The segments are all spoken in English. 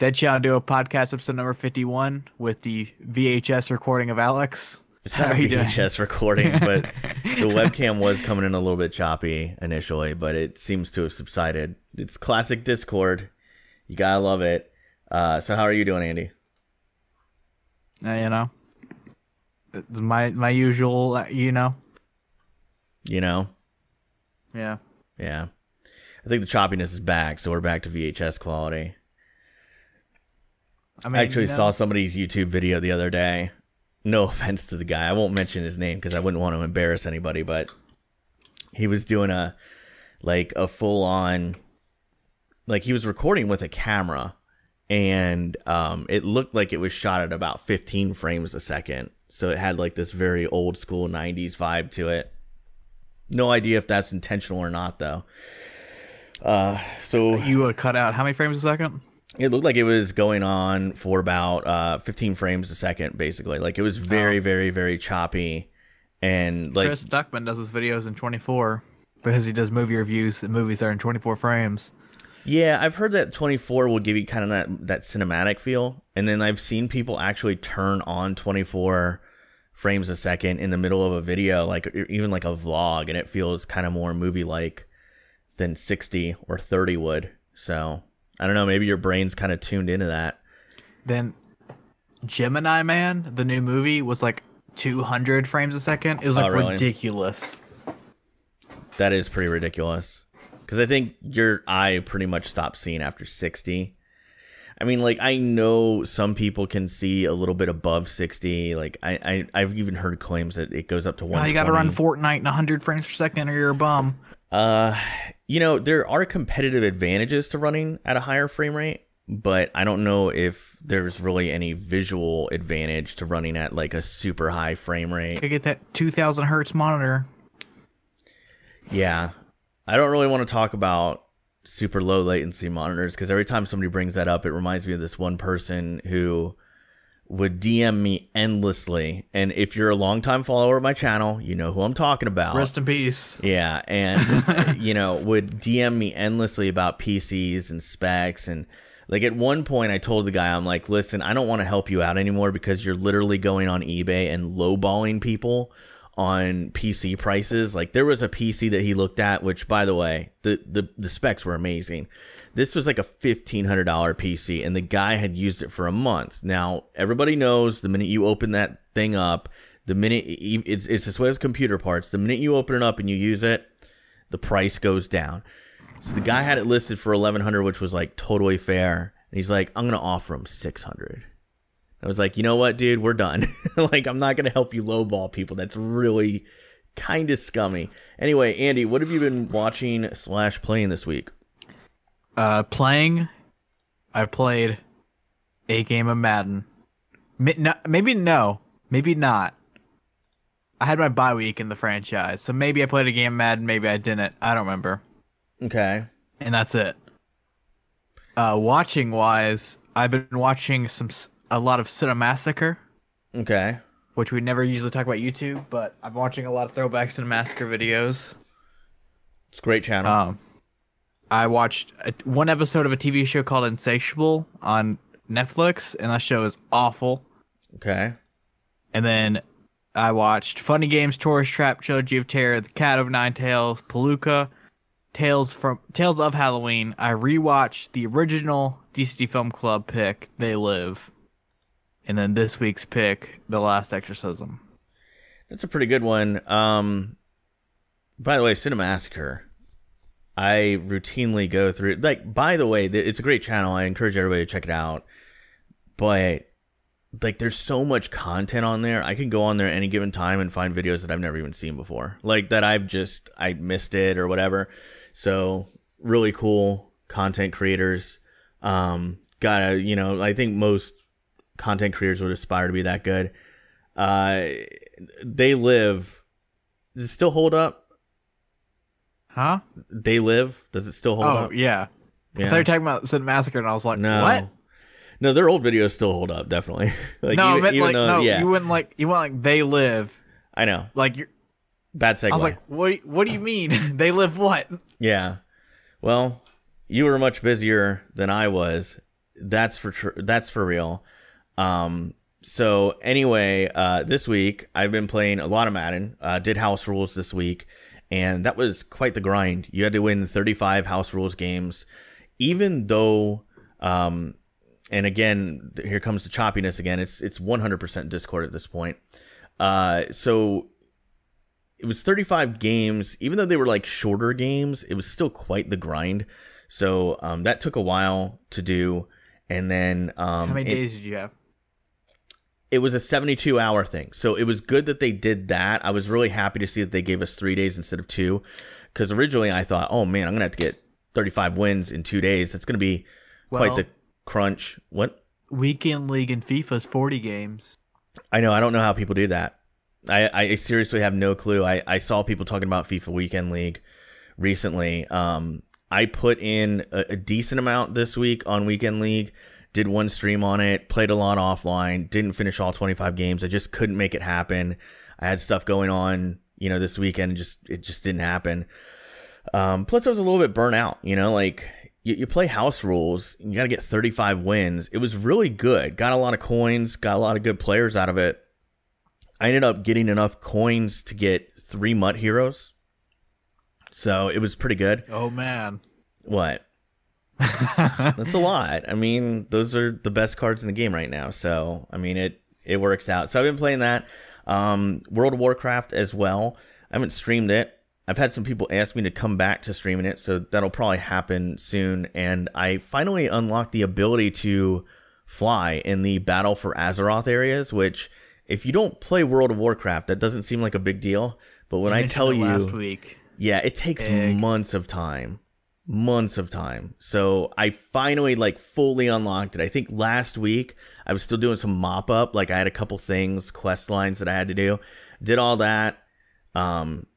Dead Channel Duo podcast episode number 51 with the VHS recording of Alex. It's not a VHS recording, but the webcam was coming in a little bit choppy initially, but it seems to have subsided. It's classic Discord. You gotta love it. Uh, so how are you doing, Andy? Uh, you know, my my usual, uh, you know. You know. Yeah. Yeah. I think the choppiness is back, so we're back to VHS quality. I, mean, I actually you know, saw somebody's YouTube video the other day. No offense to the guy. I won't mention his name because I wouldn't want to embarrass anybody, but he was doing a like a full on like he was recording with a camera and um it looked like it was shot at about 15 frames a second. So it had like this very old school 90s vibe to it. No idea if that's intentional or not though. Uh, so you uh, cut out how many frames a second? It looked like it was going on for about uh, 15 frames a second, basically. Like it was very, oh. very, very choppy, and like Chris Stuckmann does his videos in 24 because he does movie reviews. The movies are in 24 frames. Yeah, I've heard that 24 will give you kind of that that cinematic feel, and then I've seen people actually turn on 24 frames a second in the middle of a video, like even like a vlog, and it feels kind of more movie like than 60 or 30 would. So I don't know. Maybe your brain's kind of tuned into that. Then Gemini Man, the new movie, was like 200 frames a second. It was oh, like oh, really? ridiculous. That is pretty ridiculous. Because I think your eye pretty much stops seeing after 60. I mean, like I know some people can see a little bit above sixty. Like I, I have even heard claims that it goes up to one. Oh, you got to run Fortnite in hundred frames per second, or you're a bum. Uh, you know, there are competitive advantages to running at a higher frame rate, but I don't know if there's really any visual advantage to running at like a super high frame rate. Could get that 2000 hertz monitor. Yeah. I don't really want to talk about super low latency monitors because every time somebody brings that up, it reminds me of this one person who would DM me endlessly. And if you're a longtime follower of my channel, you know who I'm talking about. Rest in peace. Yeah. And, you know, would DM me endlessly about PCs and specs. And like at one point, I told the guy, I'm like, listen, I don't want to help you out anymore because you're literally going on eBay and lowballing people on PC prices. Like there was a PC that he looked at, which by the way, the, the, the specs were amazing. This was like a $1,500 PC, and the guy had used it for a month. Now, everybody knows the minute you open that thing up, the minute it's, it's this way with computer parts, the minute you open it up and you use it, the price goes down. So the guy had it listed for 1100 which was like totally fair. And he's like, I'm going to offer him 600 I was like, you know what, dude, we're done. like, I'm not going to help you lowball people. That's really kind of scummy. Anyway, Andy, what have you been watching slash playing this week? Uh, playing, I played a game of Madden. Maybe no, maybe not. I had my bye week in the franchise, so maybe I played a game of Madden, maybe I didn't. I don't remember. Okay. And that's it. Uh, watching wise, I've been watching some a lot of Cinemassacre. Okay. Which we never usually talk about YouTube, but I'm watching a lot of throwback Cinemassacre videos. It's a great channel. Um, I watched a, one episode of a TV show called Insatiable on Netflix, and that show is awful. Okay. And then I watched Funny Games, Tourist Trap, Trilogy of Terror, The Cat of Nine Tails, Palooka, Tales from Tales of Halloween. I rewatched the original DCD Film Club pick, They Live, and then this week's pick, The Last Exorcism. That's a pretty good one. Um, by the way, Cinemassacre I routinely go through. Like, by the way, it's a great channel. I encourage everybody to check it out. But like, there's so much content on there. I can go on there any given time and find videos that I've never even seen before, like that I've just I missed it or whatever. So really cool content creators. Um, gotta you know, I think most content creators would aspire to be that good. Uh, they live. Does it still hold up? Huh? They Live. Does it still hold oh, up? yeah. Yeah. Thought were talking about Cinemassacre, and I was like, no. what? No, their old videos still hold up, definitely. like, no, even, even like, though, no, yeah. you wouldn't like, you went like They Live. I know. Like you're. Bad segue. I was like, what? What do you mean? they live what? Yeah. Well, you were much busier than I was. that's for tr- that's for real. Um, so anyway, uh, this week I've been playing a lot of Madden. Uh, did house rules this week, and that was quite the grind. You had to win 35 house rules games, even though, um, and again, here comes the choppiness again. It's it's 100% Discord at this point. Uh, so it was 35 games, even though they were like shorter games. It was still quite the grind. So um, that took a while to do, and then um, How many it- days did you have? It was a 72 hour thing. So it was good that they did that. I was really happy to see that they gave us three days instead of two. Because originally I thought, oh man, I'm going to have to get 35 wins in two days. That's going to be quite the crunch. What? Weekend league in FIFA's 40 games. I know. I don't know how people do that. I, I seriously have no clue. I, I saw people talking about FIFA Weekend League recently. Um, I put in a, a decent amount this week on Weekend League. Did one stream on it. Played a lot offline. Didn't finish all 25 games. I just couldn't make it happen. I had stuff going on, you know, this weekend. Just it just didn't happen. Um, plus, I was a little bit burnt out. You know, like you, you play house rules. You got to get 35 wins. It was really good. Got a lot of coins. Got a lot of good players out of it. I ended up getting enough coins to get three MUT heroes. So it was pretty good. Oh man. What? That's a lot. I mean, those are the best cards in the game right now. So I mean, it it works out. So I've been playing that. Um, World of Warcraft as well. I haven't streamed it. I've had some people ask me to come back to streaming it, so that'll probably happen soon. And I finally unlocked the ability to fly in the Battle for Azeroth areas, which if you don't play World of Warcraft, that doesn't seem like a big deal. But when I tell you, last week. yeah, it takes Big. months of time. Months of time. So I finally like fully unlocked it. I think last week I was still doing some mop up. Like I had a couple things, quest lines that I had to do. Did all that. Um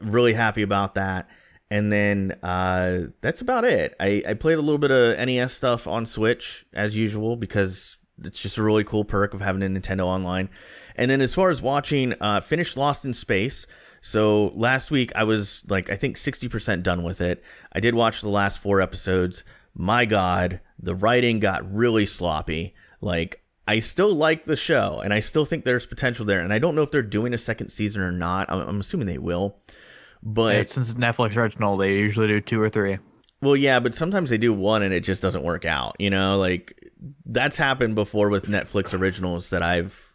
really happy about that. And then uh that's about it. I, I played a little bit of NES stuff on Switch as usual because it's just a really cool perk of having a Nintendo online. And then as far as watching, uh finished Lost in Space. So last week I was like I think 60% done with it. I did watch the last 4 episodes. My god, the writing got really sloppy. Like I still like the show and I still think there's potential there and I don't know if they're doing a second season or not. I'm, I'm assuming they will. But Yeah, since it's Netflix original, they usually do two or three. well, yeah, but sometimes they do one and it just doesn't work out. You know, like that's happened before with Netflix originals that I've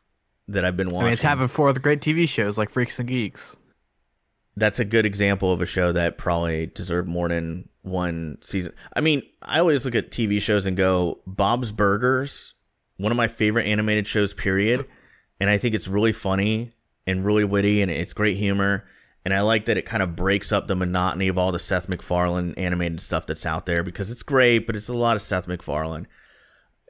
that I've been watching. I mean, it's happened before with great TV shows like Freaks and Geeks. That's a good example of a show that probably deserved more than one season. I mean, I always look at TV shows and go, Bob's Burgers, one of my favorite animated shows, period. And I think it's really funny and really witty and it's great humor. And I like that it kind of breaks up the monotony of all the Seth MacFarlane animated stuff that's out there because it's great, but it's a lot of Seth MacFarlane.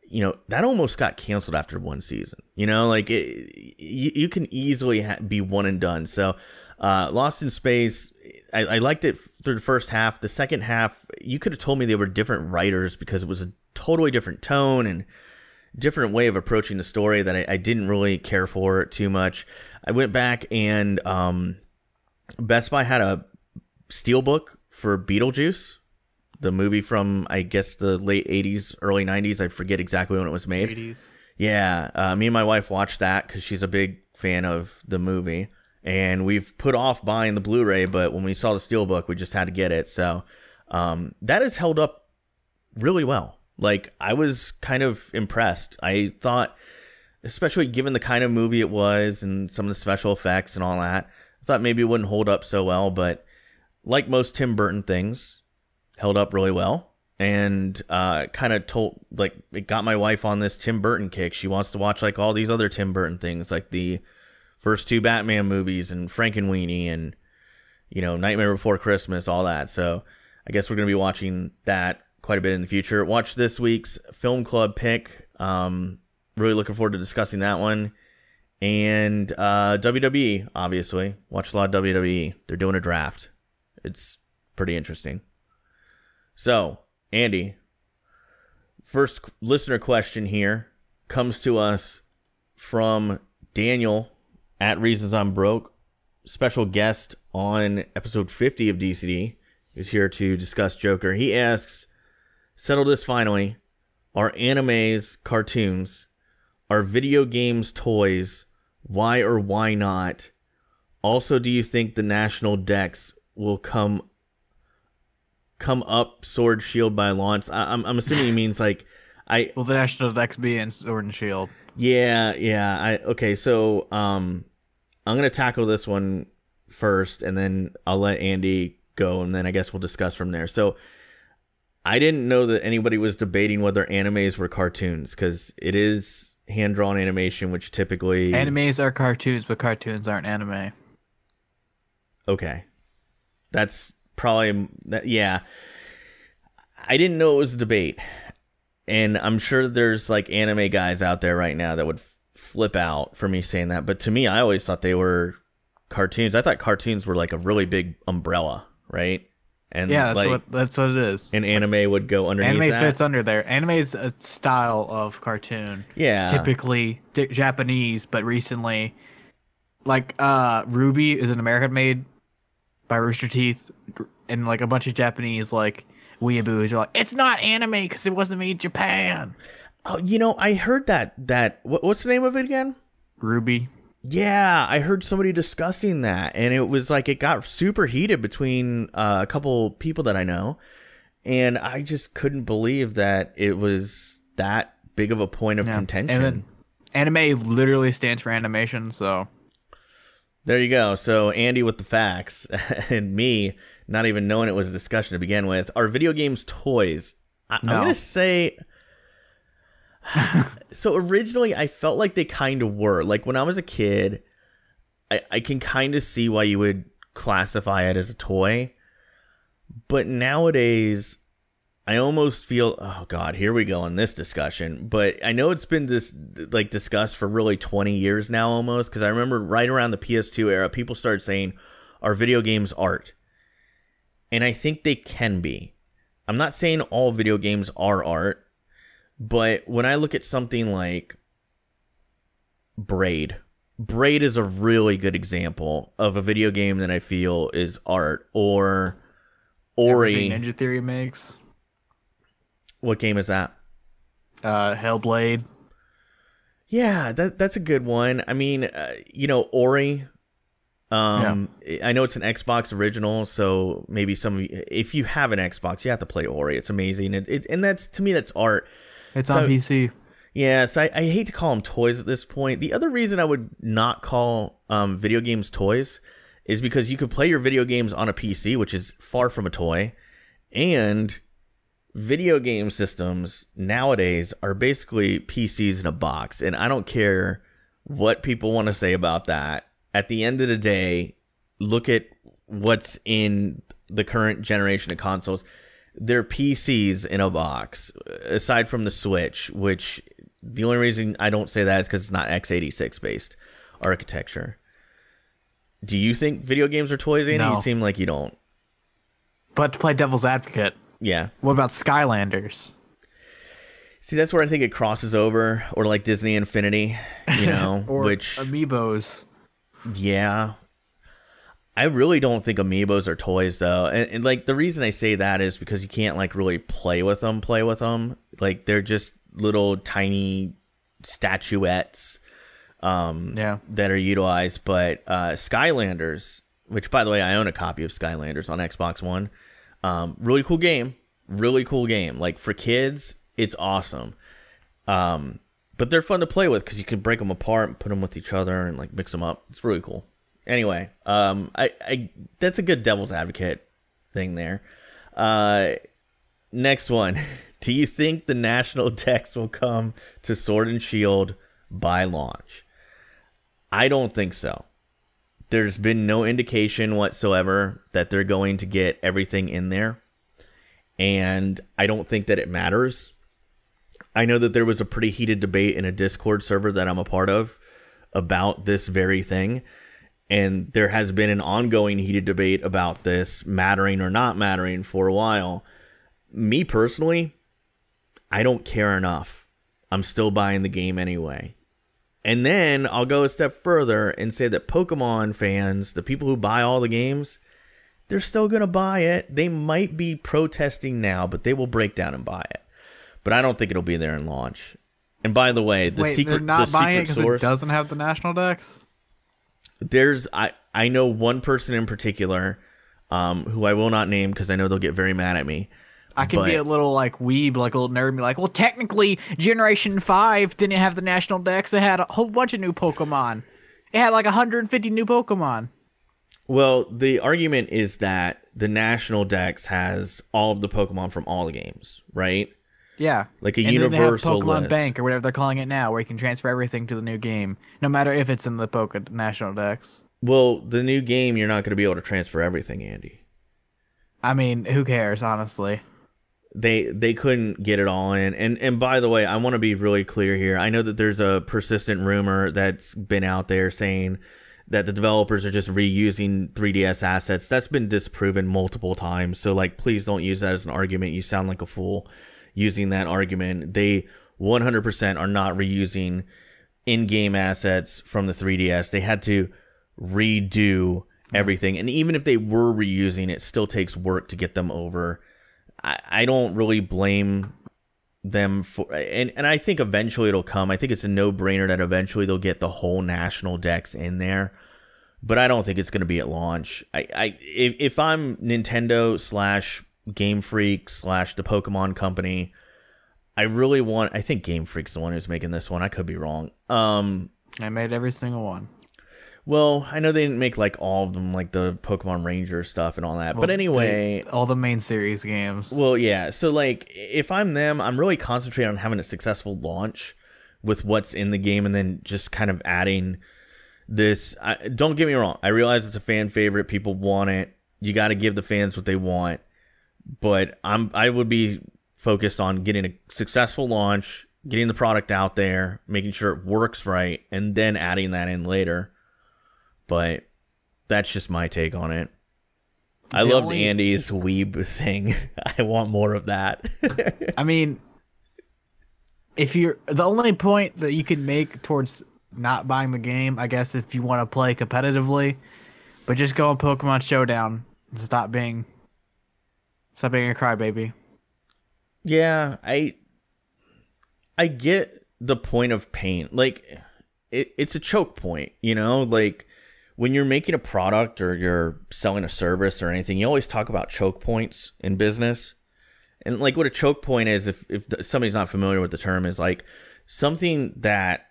You know, that almost got canceled after one season. You know, like it, you, you can easily be one and done. So, uh, Lost in Space, I, I liked it through the first half. The second half, you could have told me they were different writers because it was a totally different tone and different way of approaching the story that I, I didn't really care for too much. I went back and um, Best Buy had a steelbook for Beetlejuice, the movie from I guess the late '80s, early '90s. I forget exactly when it was made. 80s. Yeah, uh, me and my wife watched that because she's a big fan of the movie, and we've put off buying the Blu-ray, but when we saw the steelbook, we just had to get it. So um, that has held up really well. Like I was kind of impressed. I thought, especially given the kind of movie it was and some of the special effects and all that, I thought maybe it wouldn't hold up so well. But like most Tim Burton things, held up really well. And uh, kind of told like it got my wife on this Tim Burton kick. She wants to watch like all these other Tim Burton things, like the first two Batman movies and Frankenweenie and you know Nightmare Before Christmas, all that. So I guess we're gonna be watching that quite a bit in the future. Watch this week's film club pick. Um, really looking forward to discussing that one. And uh, WWE, obviously, watch a lot of WWE. They're doing a draft. It's pretty interesting. So, Andy, first listener question here comes to us from Daniel at Reasons I'm Broke, special guest on episode 50 of DCD, is here to discuss Joker. He asks, Settle this finally. Are animes cartoons? Are video games toys? Why or why not? Also, do you think the national dex will come come up sword shield by launch? I, am I'm assuming he means like I. Will the national dex be in sword and shield? Yeah, yeah. I okay. So um, I'm gonna tackle this one first, and then I'll let Andy go, and then I guess we'll discuss from there. So. I didn't know that anybody was debating whether animes were cartoons because it is hand drawn animation, which typically animes are cartoons, but cartoons aren't anime. Okay, that's probably that. Yeah, I didn't know it was a debate, and I'm sure there's like anime guys out there right now that would flip out for me saying that. But to me, I always thought they were cartoons. I thought cartoons were like a really big umbrella, right? And yeah, that's like, what that's what it is. And anime would go underneath. Anime that. fits under there. Anime is a style of cartoon. Yeah, typically Japanese, but recently, like uh, RWBY is an American made by Rooster Teeth, and like a bunch of Japanese like weeaboos are like, it's not anime because it wasn't made in Japan. Oh, you know, I heard that that what, what's the name of it again? RWBY. Yeah, I heard somebody discussing that, and it was like it got super heated between uh, a couple people that I know, and I just couldn't believe that it was that big of a point of yeah. contention. anime literally stands for animation, so there you go. So Andy with the facts, and me not even knowing it was a discussion to begin with. Are video games toys? I- no. I'm gonna say so originally I felt like they kind of were. Like when I was a kid, I, I can kind of see why you would classify it as a toy. But nowadays, I almost feel oh god, here we go in this discussion. But I know it's been this like discussed for really 20 years now almost because I remember right around the PS2 era, people started saying are video games art? And I think they can be. I'm not saying all video games are art, but when I look at something like Braid, Braid is a really good example of a video game that I feel is art or Ori. Everything Ninja Theory makes. What game is that? Uh, Hellblade. Yeah, that that's a good one. I mean, uh, you know, Ori. Um, yeah. I know it's an Xbox original, so maybe some of you, if you have an Xbox, you have to play Ori. It's amazing. It, it and that's to me that's art. It's so, on PC. Yeah, so I, I, hate to call them toys at this point. The other reason I would not call um, video games toys is because you could play your video games on a PC, which is far from a toy, and video game systems nowadays are basically PCs in a box. And I don't care what people want to say about that. At the end of the day, look at what's in the current generation of consoles they're PCs in a box, aside from the Switch, which the only reason I don't say that is because it's not x86 based architecture. Do you think video games are toys, Andy? No. You seem like you don't. But to play devil's advocate, yeah. What about Skylanders? See, that's where I think it crosses over, or like Disney Infinity, you know, or which amiibos. Yeah, I really don't think amiibos are toys though, and, and, like the reason I say that is because you can't like really play with them. Play with them, like they're just little tiny statuettes, um, yeah, that are utilized. But uh, Skylanders, which by the way I own a copy of Skylanders on Xbox One, um, really cool game, really cool game. Like for kids, it's awesome. Um, but they're fun to play with because you can break them apart and put them with each other and like mix them up. It's really cool anyway, um, I, I that's a good devil's advocate thing there. Uh, next one. Do you think the national dex will come to Sword and Shield by launch? I don't think so. There's been no indication whatsoever that they're going to get everything in there. And I don't think that it matters. I know that there was a pretty heated debate in a Discord server that I'm a part of about this very thing and there has been an ongoing heated debate about this mattering or not mattering for a while. Me personally, I don't care enough. I'm still buying the game anyway. And then I'll go a step further and say that Pokemon fans, the people who buy all the games, they're still going to buy it. They might be protesting now, but they will break down and buy it. but I don't think it'll be there in launch. And by the way, the Wait, secret they're not the buying it secret because source it doesn't have the national dex. there's I I know one person in particular um who I will not name because I know they'll get very mad at me. I can be a little like weeb, like a little nerd, and be like, well, technically, Generation Five didn't have the national dex. It had a whole bunch of new Pokemon. It had like 150 new Pokemon. Well, the argument is that the national dex has all of the Pokemon from all the games, right? Yeah, Like a and then they have universal Pokemon list. Bank or whatever they're calling it now, where you can transfer everything to the new game, no matter if it's in the Poke National Dex. Well, the new game you're not going to be able to transfer everything, Andy. I mean, who cares, honestly? They they couldn't get it all in. And and by the way i want to be really clear here. I know that there's a persistent rumor that's been out there saying that the developers are just reusing 3ds assets. That's been disproven multiple times. So like please don't use that as an argument. You sound like a fool using that argument. They 100% are not reusing in-game assets from the 3ds they had to redo mm-hmm. everything. And even if they were reusing it still takes work to get them over I, I don't really blame them for and, and I think eventually it'll come. I think it's a no brainer that eventually they'll get the whole national dex in there. But I don't think it's gonna be at launch. I, I if, if I'm Nintendo slash Game Freak slash the Pokemon company, I really want I think Game Freak's the one who's making this one. I could be wrong. Um I made every single one. Well, I know they didn't make like all of them like the Pokemon Ranger stuff and all that. but anyway, they- all the main series games. Well, yeah. So like if I'm them, I'm really concentrating on having a successful launch with what's in the game and then just kind of adding this I, don't get me wrong. I realize it's a fan favorite. People want it. You got to give the fans what they want. But I'm I would be focused on getting a successful launch, getting the product out there, making sure it works right and then adding that in later. But that's just my take on it. I The loved only- Andy's weeb thing. I want more of that. I mean, if you're the only point that you can make towards not buying the game, I guess, if you want to play competitively, but just go on Pokemon Showdown and stop being, stop being a crybaby. yeah, I I get the point of pain. Like it, it's a choke point, you know? Like when you're making a product or you're selling a service or anything, you always talk about choke points in business. And like what a choke point is, if, if somebody's not familiar with the term, is like something that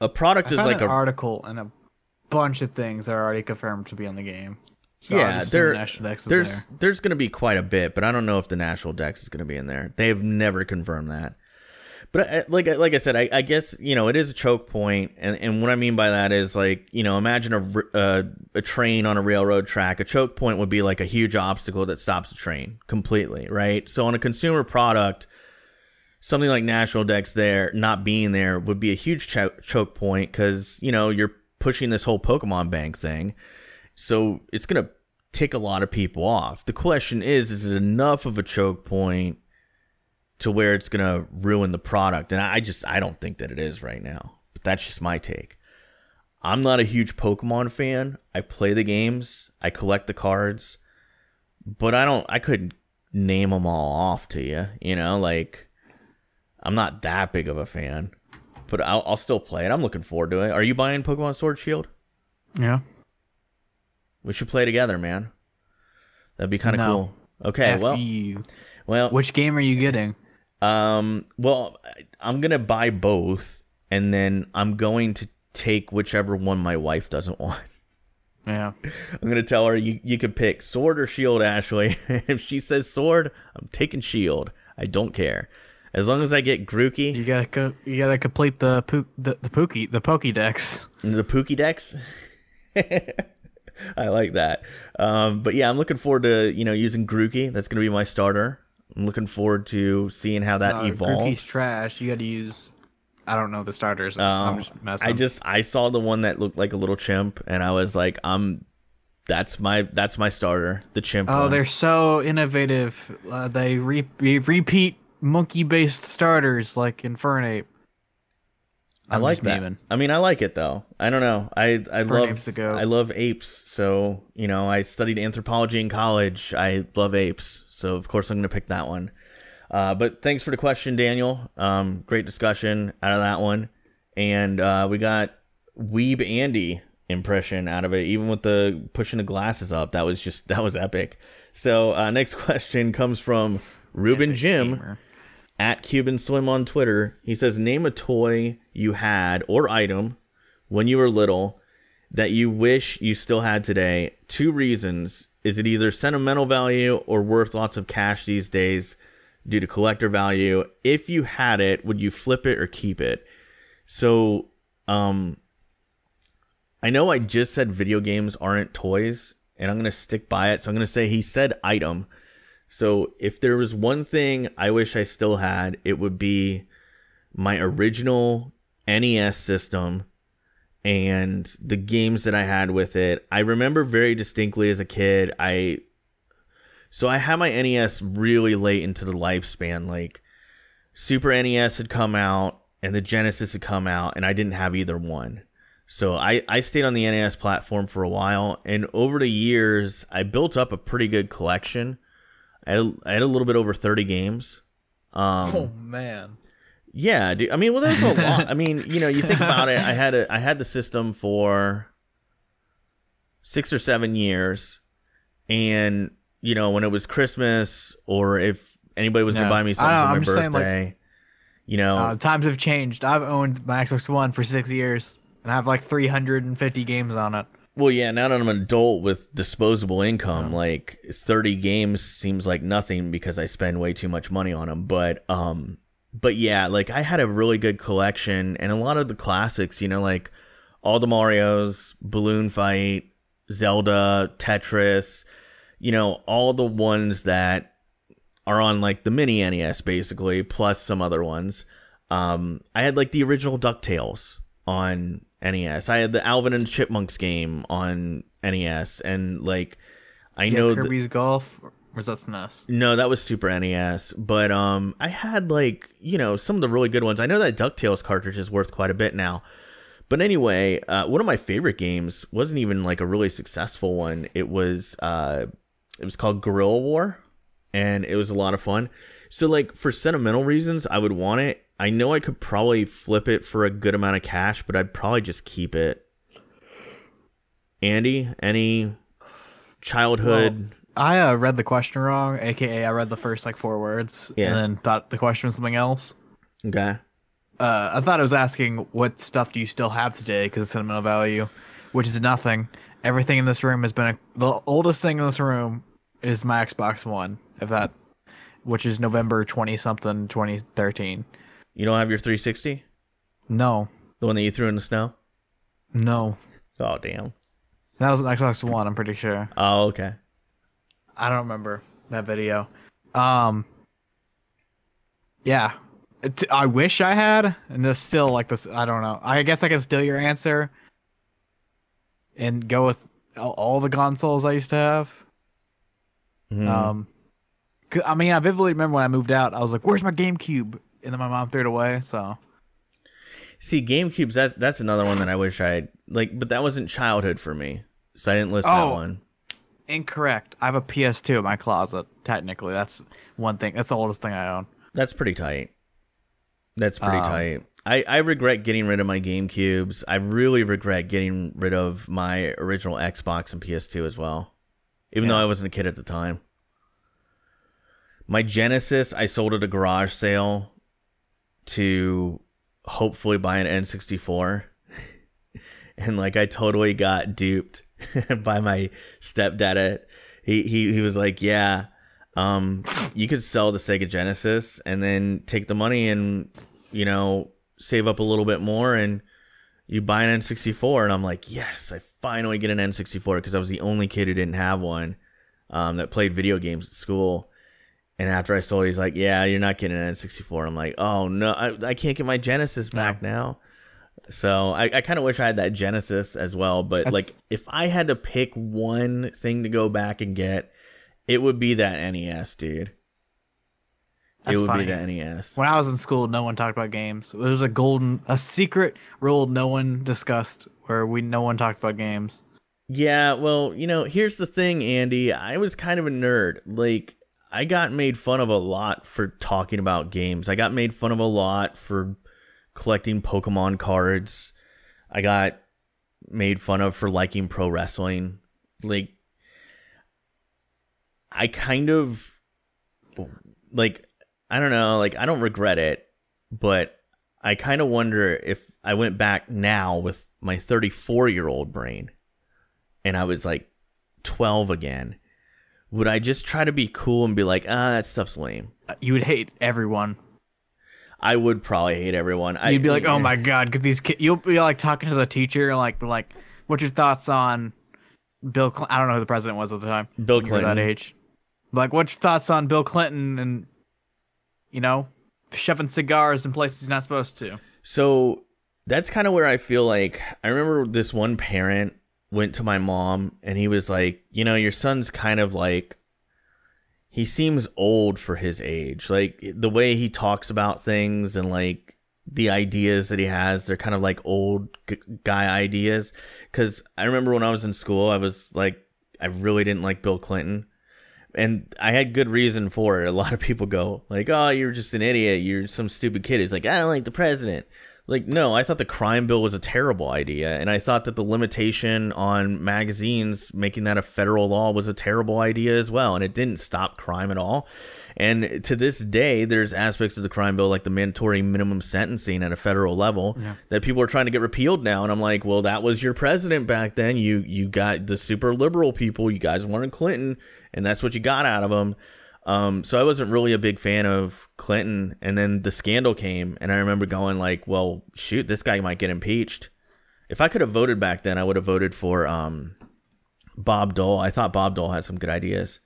a product I is like an a article and a bunch of things are already confirmed to be on the game. So Yeah, there- assume National Dex is there's there. there's going to be quite a bit, but I don't know if the national dex is going to be in there. They have never confirmed that. But uh, like like I said, I, I guess you know it is a choke point, and and what I mean by that is like you know imagine a uh, a train on a railroad track. A choke point would be like a huge obstacle that stops the train completely, right? So on a consumer product, something like National Dex there not being there would be a huge cho- choke point because you know you're pushing this whole Pokemon Bank thing. So it's gonna tick a lot of people off. The question is, is it enough of a choke point to where it's gonna ruin the product? And I just I don't think that it is right now. But that's just my take. I'm not a huge Pokemon fan. I play the games, I collect the cards, but I don't I couldn't name them all off to you, you know, like I'm not that big of a fan. But I'll, I'll still play it. I'm looking forward to it. Are you buying Pokemon Sword Shield? Yeah. We should play together, man. That'd be kind of No. cool. Okay, F well, you. well, Which game are you getting? Um, well, I'm gonna buy both, and then I'm going to take whichever one my wife doesn't want. Yeah. I'm gonna tell her you you could pick sword or shield, Ashley. if she says sword, I'm taking shield. I don't care, as long as I get Grookey You gotta co- you gotta complete the pook the the Pookie the Pokédex. the Pokédex. I like that. Um, but yeah, I'm looking forward to you know using Grookey. That's gonna be my starter. I'm looking forward to seeing how that No, evolves. Grookey's trash. You gotta use. I don't know the starters. Um, I'm just messing. I just I saw the one that looked like a little chimp, and I was like, I'm. That's my that's my starter, the chimp. Oh, one. they're so innovative. Uh, they re- re- repeat monkey-based starters like Infernape. I I'm like that. memeing. I mean, I like it though. I don't know. I I love apes the. I love apes. So you know, I studied anthropology in college. I love apes. So of course I'm gonna pick that one. Uh, but thanks for the question, Daniel. Um, great discussion out of that one, and uh, we got Weeb Andy impression out of it, even with the pushing the glasses up. That was just that was epic. So uh, next question comes from Reuben Jim gamer. At Cuban Slim on Twitter. He says, "Name a toy you had or item when you were little that you wish you still had today. Two reasons: is it either sentimental value or worth lots of cash these days due to collector value? If you had it, would you flip it or keep it?" So, um, I know I just said video games aren't toys, and I'm gonna stick by it. So I'm gonna say he said item. So if there was one thing I wish I still had, it would be my original NES system and the games that I had with it. I remember very distinctly as a kid, I so I had my NES really late into the lifespan. Like Super NES had come out and the Genesis had come out, and I didn't have either one. So I, I stayed on the NES platform for a while, and over the years, I built up a pretty good collection. I had, I had a little bit over 30 games. Um, Oh man. yeah, dude. I mean, well, there's a lot. I mean, you know, you think about it. I had a, I had the system for six or seven years, and you know, when it was Christmas or if anybody was gonna buy me something for my I'm saying, like, birthday, you know, Uh, times have changed. I've owned my Xbox One for six years, and I have like 350 games on it. Well, yeah, now that I'm an adult with disposable income, like 30 games seems like nothing because I spend way too much money on them. But um but yeah, like I had a really good collection and a lot of the classics, you know, like all the Marios, Balloon Fight, Zelda, Tetris, you know, all the ones that are on like the mini NES basically, plus some other ones. Um, I had like the original DuckTales on NES. I had the Alvin and Chipmunks game on NES, and like I know have th- Kirby's Golf, or was that SNES? no, that was Super NES, but um, I had like you know some of the really good ones. I know that Ducktales cartridge is worth quite a bit now. But anyway, uh, one of my favorite games wasn't even like a really successful one. It was uh, it was called Guerrilla War, and it was a lot of fun. So like for sentimental reasons, I would want it. I know I could probably flip it for a good amount of cash, but I'd probably just keep it. Andy, any childhood? I uh, read the question wrong, aka I read the first like four words, Yeah. and then thought the question was something else. okay. Uh, I thought I was asking what stuff do you still have today because of sentimental value, which is nothing. Everything in this room has been a, the oldest thing in this room is my Xbox One, if that, which is November twenty something, twenty thirteen. You don't have your 360? No, The one that you threw in the snow? no, Oh, damn. that was an Xbox One. I'm pretty sure. Oh, okay. I don't remember that video. Um, yeah, It- I wish I had, and this still like this. I don't know. I guess I can steal your answer and go with all, the consoles I used to have. Mhm. Um, I mean, I vividly remember when I moved out. I was like, "Where's my GameCube?" And then my mom threw it away. So See, GameCubes, that, that's another one that I wish I had. Like, but that wasn't childhood for me. So I didn't list that Oh. one. incorrect. I have a PS2 in my closet. Technically, that's one thing. That's the oldest thing I own. That's pretty tight. That's pretty Um, tight. I, I regret getting rid of my GameCubes. I really regret getting rid of my original Xbox and PS2 as well. Even though I wasn't a kid at the time. My Genesis, I sold at a garage sale to hopefully buy an N64. and like I totally got duped by my stepdad. He he he was like, "Yeah, um, you could sell the Sega Genesis and then take the money and you know save up a little bit more and you buy an N64." And I'm like, "Yes, I finally get an N64 because I was the only kid who didn't have one um, that played video games at school." And after I sold it, he's like, "Yeah, you're not getting an N64." I'm like, "Oh no, I, I can't get my Genesis back now." So I, I kind of wish I had that Genesis as well. But That's- like, if I had to pick one thing to go back and get, it would be that NES, dude. That's it would funny. be the NES. When I was in school, no one talked about games. It was a golden, a secret rule no one discussed, where we no one talked about games. Yeah, well, you know, here's the thing, Andy. I was kind of a nerd. Like, I got made fun of a lot for talking about games. I got made fun of a lot for collecting Pokemon cards. I got made fun of for liking pro wrestling. Like I kind of like I don't know, like I don't regret it, but I kind of wonder if I went back now with my 34 year old brain and I was like 12 again, would I just try to be cool and be like, ah, that stuff's lame? You would hate everyone. I would probably hate everyone. You'd be like, oh my god, because these kids, you'll be like talking to the teacher like, like, what's your thoughts on Bill? Cl- I don't know who the president was at the time. Bill when you were Clinton. that age. Like, what's your thoughts on Bill Clinton and you know shoving cigars in places he's not supposed to? So that's kind of where I feel like I remember this one parent went to my mom and he was like, you know, your son's kind of like he seems old for his age. Like the way he talks about things and like the ideas that he has, they're kind of like old guy ideas. Cause I remember when I was in school, I was like, I really didn't like Bill Clinton. And I had good reason for it. A lot of people go like, "Oh, you're just an idiot. You're some stupid kid." He's like, "I don't like the president." Like, no, I thought the crime bill was a terrible idea, and I thought that the limitation on magazines making that a federal law was a terrible idea as well, and it didn't stop crime at all. And to this day, there's aspects of the crime bill like the mandatory minimum sentencing at a federal level Yeah. that people are trying to get repealed now. And I'm like, well, that was your president back then. You you got the super liberal people. You guys wanted Clinton, and that's what you got out of him. Um, so I wasn't really a big fan of Clinton. And then the scandal came, and I remember going like, well, shoot, this guy might get impeached. If I could have voted back then, I would have voted for um, Bob Dole. I thought Bob Dole had some good ideas.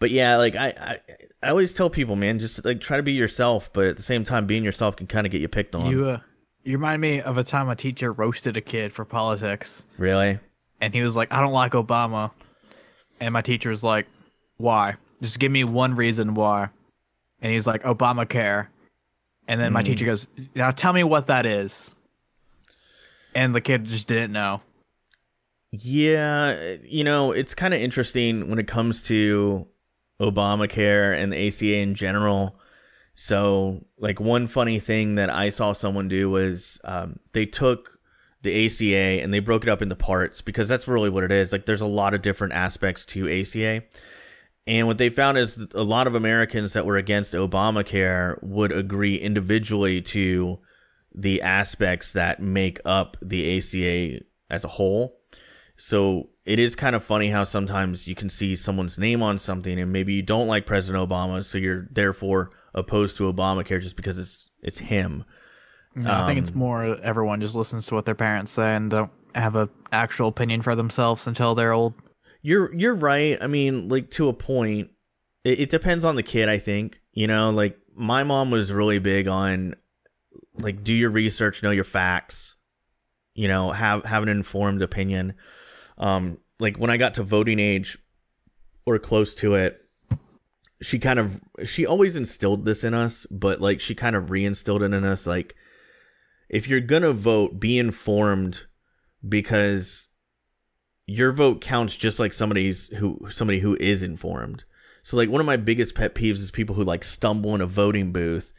But yeah, like I, I, I always tell people, man, just like try to be yourself, but at the same time, being yourself can kind of get you picked on. You uh, you remind me of a time a teacher roasted a kid for politics, really? and he was like, "I don't like Obama," and my teacher was like, "Why? Just give me one reason why." And he's like, "Obamacare," and then my Mm. teacher goes, "Now tell me what that is." And the kid just didn't know. Yeah, you know, it's kind of interesting when it comes to Obamacare and the ACA in general. So, like, one funny thing that I saw someone do was um, they took the ACA and they broke it up into parts because that's really what it is. Like, there's a lot of different aspects to ACA. And what they found is that a lot of Americans that were against Obamacare would agree individually to the aspects that make up the ACA as a whole. So it is kind of funny how sometimes you can see someone's name on something and maybe you don't like President Obama, so you're therefore opposed to Obamacare just because it's it's him. No, I think it's Um, more everyone just listens to what their parents say and don't have a actual opinion for themselves until they're old. You're you're right. I mean, like to a point. It, it depends on the kid, I think. You know, like my mom was really big on like do your research, know your facts. You know, have have an informed opinion. Um, like when I got to voting age or close to it, she kind of she always instilled this in us, but like she kind of reinstilled it in us. Like if you're gonna vote, be informed because your vote counts just like somebody's who somebody who is informed. So like one of my biggest pet peeves is people who like stumble in a voting booth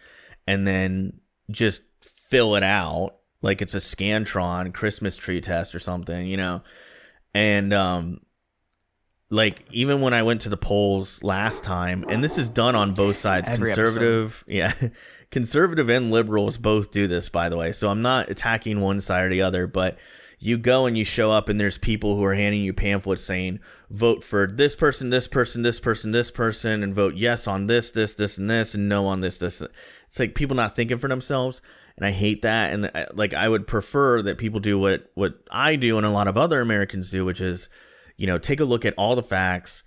and then just fill it out like it's a Scantron Christmas tree test or something, you know. And um like even when I went to the polls last time, and this is done on both sides, Every conservative, yeah, conservative and liberals both do this, by the way. So I'm not attacking one side or the other, but you go and you show up, and there's people who are handing you pamphlets saying, vote for this person, this person, this person, this person, and vote yes on this, this, this, and this, and no on this, this. It's like people not thinking for themselves, and I hate that. And I- like I would prefer that people do what what I do and a lot of other Americans do, which is, you know, take a look at all the facts,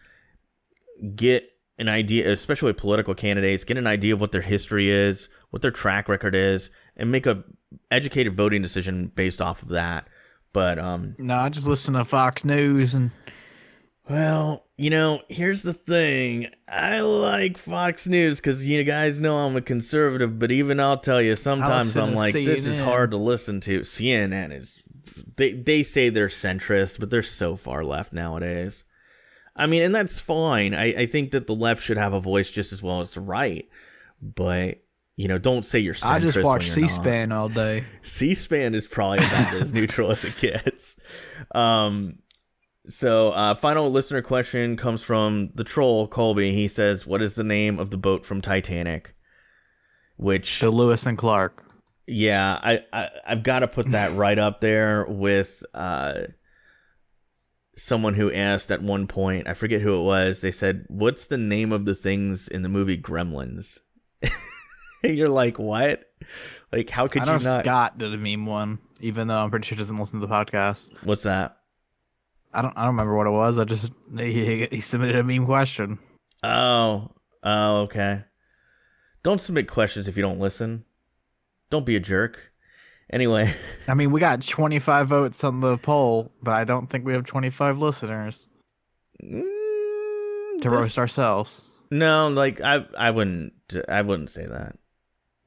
get an idea, especially political candidates, get an idea of what their history is, what their track record is, and make a educated voting decision based off of that. But um, No, I just listen to Fox News and well, you know, here's the thing. I like Fox News because you guys know I'm a conservative, but even I'll tell you, sometimes I'm like, this is hard to listen to. CNN is, they, they say they're centrist, but they're so far left nowadays. I mean, and that's fine. I, I think that the left should have a voice just as well as the right. But you know, don't say you're. I just watch you're not. C-SPAN all day. C-SPAN is probably about as neutral as it gets. Um, so uh, final listener question comes from the troll Colby. He says, "What is the name of the boat from Titanic?" Which, The Lewis and Clark. yeah, I, I I've got to put that right up there with uh, someone who asked at one point. I forget who it was. They said, "What's the name of the things in the movie Gremlins?" You're like, what? Like, how could I you not? Scott did a meme one, even though I'm pretty sure he doesn't listen to the podcast. What's that? I don't. I don't remember what it was. I just he, he submitted a meme question. Oh, oh, okay. Don't submit questions if you don't listen. Don't be a jerk. Anyway, I mean, we got 25 votes on the poll, but I don't think we have 25 listeners mm, to this- roast ourselves. No, like I, I wouldn't, I wouldn't say that.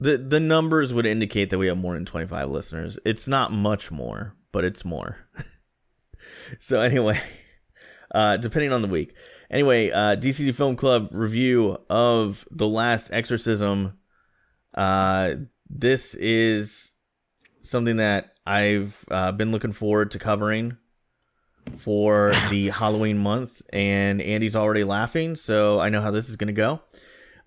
The The numbers would indicate that we have more than twenty five listeners. It's not much more, but it's more. so anyway, uh, depending on the week. Anyway, uh, DCD Film Club review of The Last Exorcism. Uh, this is something that I've uh, been looking forward to covering for the Halloween month, and Andy's already laughing, so I know how this is going to go.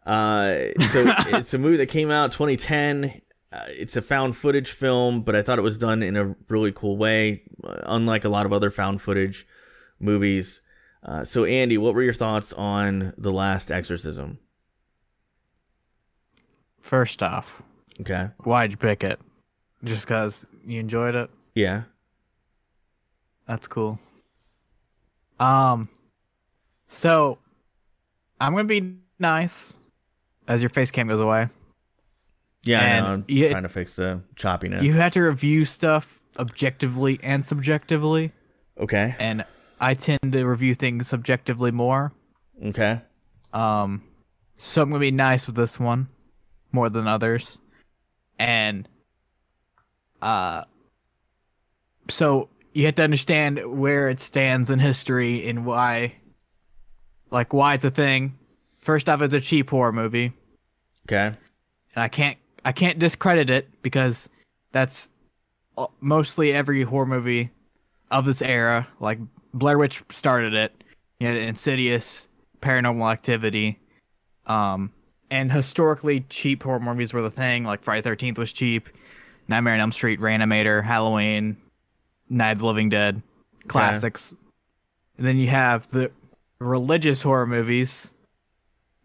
Uh, so it's a movie that came out 2010. Uh, it's a found footage film, but I thought it was done in a really cool way, uh, unlike a lot of other found footage movies. Uh, so, Andy, what were your thoughts on The Last Exorcism? First off, Okay. why'd you pick it? Just because you enjoyed it? Yeah. That's cool. Um, so I'm gonna be nice as your face cam goes away. Yeah, I And. I'm you- trying to fix the choppiness. You have to review stuff objectively and subjectively, okay. and I tend to review things subjectively more. Okay. Um, so I'm gonna be nice with this one more than others, and uh, so you have to understand where it stands in history and why, like why it's a thing. First off, it's a cheap horror movie, Okay. and I can't I can't discredit it because that's uh, mostly every horror movie of this era. Like Blair Witch started it. You know, Insidious, Paranormal Activity, um, and historically cheap horror movies were the thing. Like Friday Thirteenth was cheap, Nightmare on Elm Street, Reanimator, Halloween, Night of the Living Dead, classics. And then you have the religious horror movies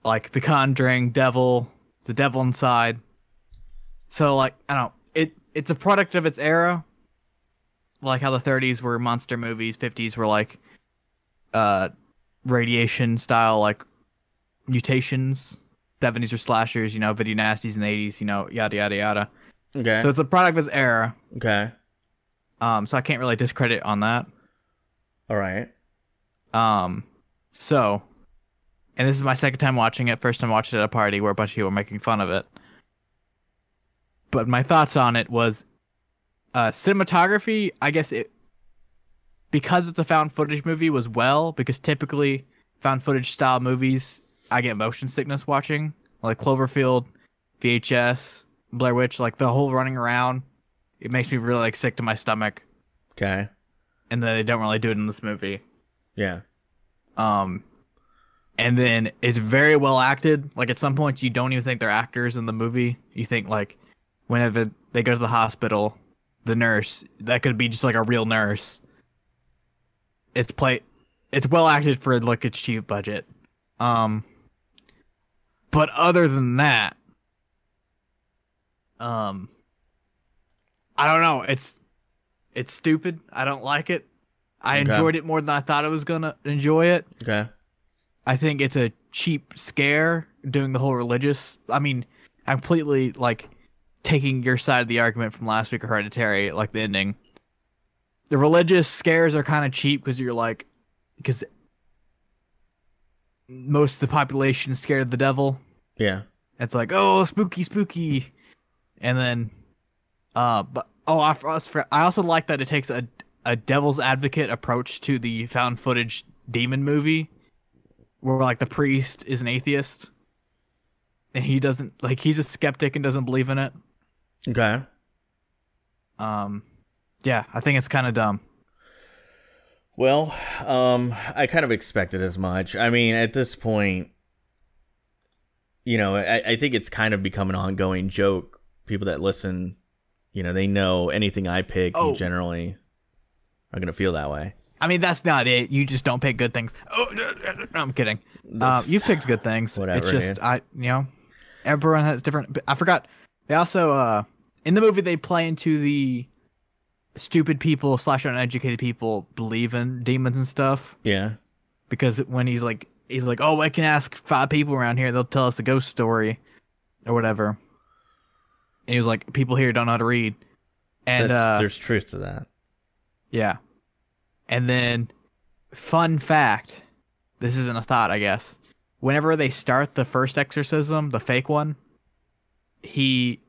like The Conjuring, Devil, The Devil Inside. So like I don't know, it it's a product of its era. Like how the 30s were monster movies, 50s were like uh radiation style like mutations. 70s were slashers, you know, video nasties in the 80s, you know, yada yada yada. Okay. So it's a product of its era. okay. Um so I can't really discredit on that. All right. Um, so, and this is my second time watching it. First time watching it at a party where a bunch of people were making fun of it. But my thoughts on it was, uh, cinematography. I guess it because it's a found footage movie was well because typically found footage style movies I get motion sickness watching like Cloverfield, VHS, Blair Witch, like the whole running around. It makes me really like sick to my stomach, Okay. and then they don't really do it in this movie. Yeah. Um, and then it's very well acted. Like at some points, you don't even think they're actors in the movie. You think like whenever they go to the hospital, the nurse that could be just like a real nurse. It's play, it's well acted for like its cheap budget. Um, but other than that, um, I don't know. It's it's stupid. I don't like it. I Okay. enjoyed it more than I thought I was gonna enjoy it. Okay. I think it's a cheap scare doing the whole religious. I mean, I'm completely like taking your side of the argument from last week, Hereditary, like the ending. The religious scares are kind of cheap because you're like, because most of the population is scared of the devil. Yeah. It's like, oh, spooky, spooky, and then, uh, but oh, I, I also like that it takes a a devil's advocate approach to the found footage demon movie where like the priest is an atheist, and he doesn't like he's a skeptic and doesn't believe in it. Okay. Um, yeah, I think it's kind of dumb. Well, um, I kind of expected as much. I mean, at this point, you know, I, I think it's kind of become an ongoing joke. People that listen, you know, they know anything I pick Oh. generally are gonna feel that way. I mean, that's not it. You just don't pick good things. Oh, no, no, no, I'm kidding. Uh, you've picked good things. Whatever, It's just dude. I, you know, everyone has different. I forgot. They also uh in the movie they play into the stupid people slash uneducated people believe in demons and stuff Yeah. because when he's like he's like oh I can ask five people around here they'll tell us a ghost story or whatever and he was like people here don't know how to read and That's, uh there's truth to that. yeah. And then, fun fact this isn't a thought, I guess. Whenever they start the first exorcism, the fake one, he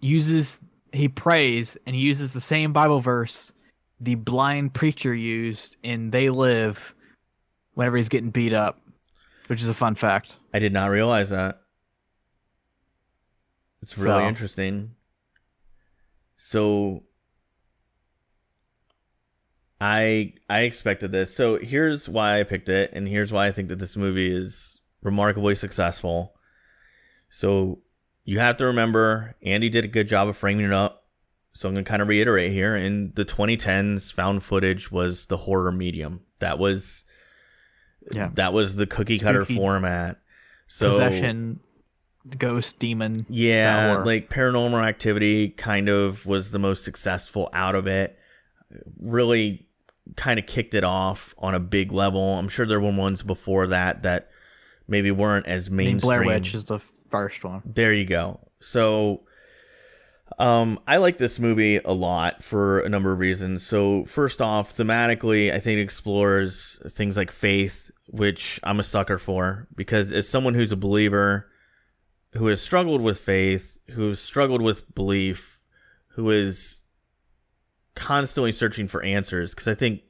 uses, he prays and he uses the same Bible verse the blind preacher used in They Live whenever he's getting beat up, which is a fun fact. I did not realize that. It's really So- interesting. So I I expected this. So here's why I picked it and here's why I think that this movie is remarkably successful. So you have to remember Andy did a good job of framing it up. So I'm going to kind of reiterate here in the 2010s found footage was the horror medium. That was Yeah. that was the cookie cutter Spooky format. So Possession, ghost, demon. yeah, like paranormal activity kind of was the most successful out of it. Really kind of kicked it off on a big level. I'm sure there were ones before that that maybe weren't as I mean, mainstream. Blair Witch is the first one. There you go. So um I like this movie a lot for a number of reasons. So first off, thematically, I think it explores things like faith, which I'm a sucker for because as someone who's a believer who has struggled with faith, who has struggled with belief, who is constantly searching for answers because I think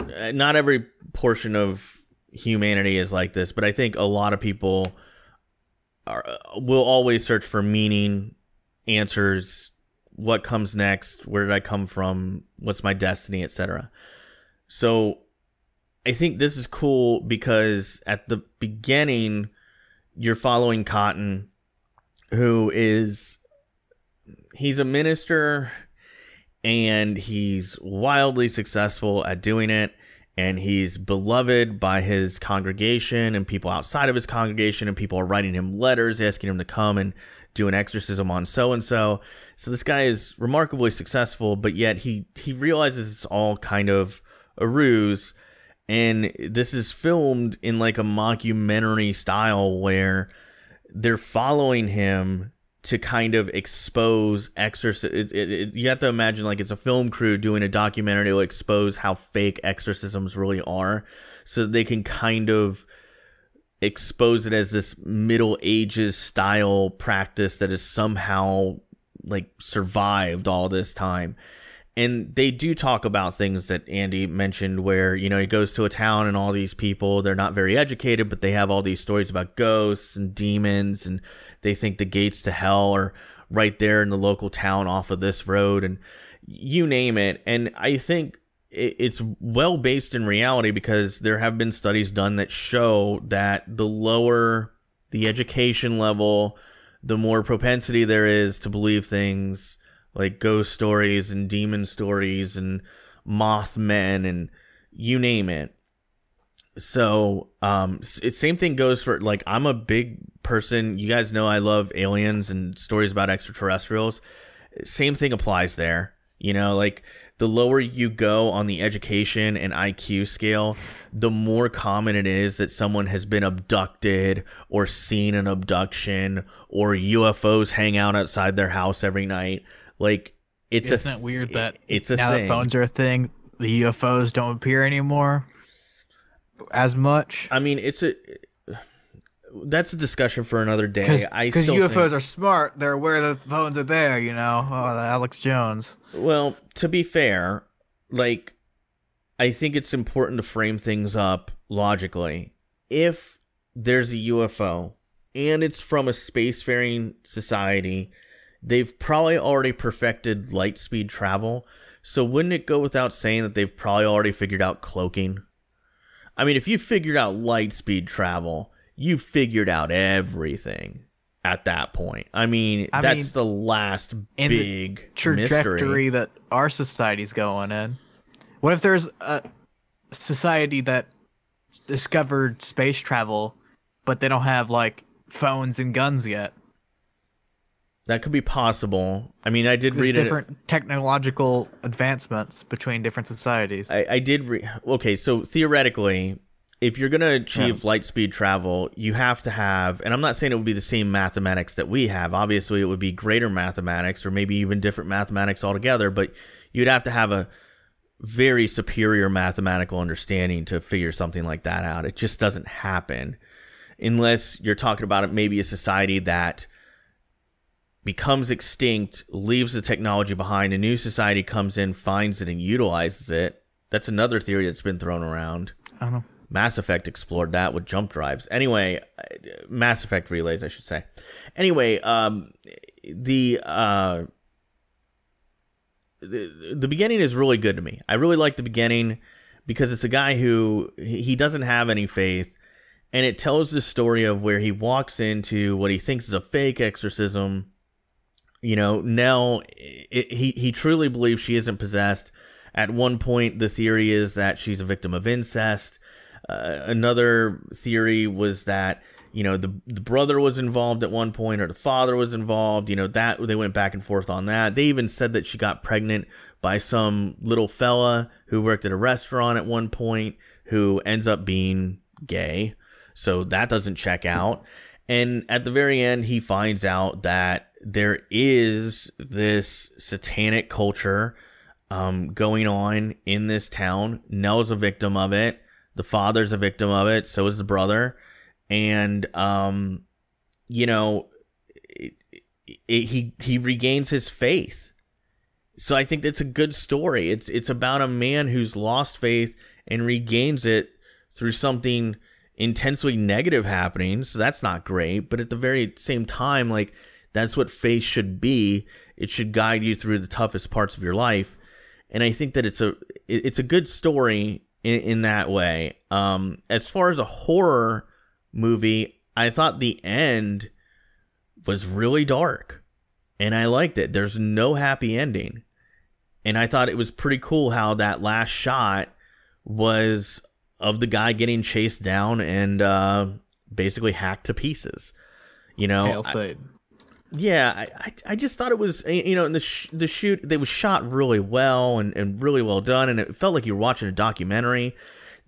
uh, not every portion of humanity is like this, but I think a lot of people are uh, will always search for meaning, answers, what comes next, where did I come from, what's my destiny, etc. So I think this is cool because at the beginning you're following Cotton who is he's a minister and he's wildly successful at doing it. And he's beloved by his congregation and people outside of his congregation and people are writing him letters asking him to come and do an exorcism on so and so so this guy is remarkably successful but yet he he realizes it's all kind of a ruse. And this is filmed in like a mockumentary style where they're following him to kind of expose exorcism. It, it, you have to imagine like it's a film crew doing a documentary to expose how fake exorcisms really are, so they can kind of expose it as this Middle Ages style practice that has somehow like survived all this time. And they do talk about things that Andy mentioned where, you know, he goes to a town and all these people, they're not very educated, but they have all these stories about ghosts and demons and they think the gates to hell are right there in the local town off of this road and you name it. And I think it's well based in reality because there have been studies done that show that the lower the education level, the more propensity there is to believe things like ghost stories and demon stories and mothmen and you name it. So, um, same thing goes for like I'm a big person. You guys know I love aliens and stories about extraterrestrials. Same thing applies there. You know, like the lower you go on the education and IQ scale, the more common it is that someone has been abducted or seen an abduction or UFOs hang out outside their house every night. Like it's Isn't a it weird that it's a now thing. that phones are a thing, the UFOs don't appear anymore as much? I mean, it's a that's a discussion for another day. I Because UFOs think, are smart, they're aware the phones are there. You know, oh, Alex Jones. well, to be fair, like I think it's important to frame things up logically, if there's a UFO and it's from a spacefaring society, they've probably already perfected light speed travel. So wouldn't it go without saying that they've probably already figured out cloaking? I mean, if you figured out light speed travel, you figured out everything at that point. I mean, I that's mean, the last in the big trajectory mystery. that our society's going in. What if there's a society that discovered space travel, but they don't have like phones and guns yet? That could be possible. I mean, I did There's read it. different technological advancements between different societies. I, I did re- okay so theoretically if you're going to achieve light speed travel you have to have and i'm not saying it would be the same mathematics that we have obviously it would be greater mathematics or maybe even different mathematics altogether but you'd have to have a very superior mathematical understanding to figure something like that out it just doesn't happen unless you're talking about it maybe a society that becomes extinct, leaves the technology behind, a new society comes in, finds it, and utilizes it. That's another theory that's been thrown around. I don't know. Mass Effect explored that with jump drives. Anyway, Mass Effect relays, I should say. Anyway, um, the uh, the the beginning is really good to me. I really like the beginning because it's a guy who he he doesn't have any faith, and it tells the story of where he walks into what he thinks is a fake exorcism. You know, Nell, it, he he truly believes she isn't possessed. At one point, the theory is that she's a victim of incest. Uh, another theory was that you know the the brother was involved at one point or the father was involved. You know that they went back and forth on that. They even said that she got pregnant by some little fella who worked at a restaurant at one point who ends up being gay. So that doesn't check out. And at the very end, he finds out that there is this satanic culture um, going on in this town. Nell's a victim of it. The father's a victim of it. So is the brother. And, um, you know, it, it, he he regains his faith. So I think that's a good story. It's it's about a man who's lost faith and regains it through something intensely negative happening. So that's not great. But at the very same time, like that's what faith should be. It should guide you through the toughest parts of your life. And I think that it's a it's a good story in, in that way. Um, as far as a horror movie, I thought the end was really dark, and I liked it. There's no happy ending, and I thought it was pretty cool how that last shot was of the guy getting chased down and uh, basically hacked to pieces. You know, I- yeah, I, I, just thought it was you know the sh- the shoot they was shot really well and, and really well done and it felt like you were watching a documentary.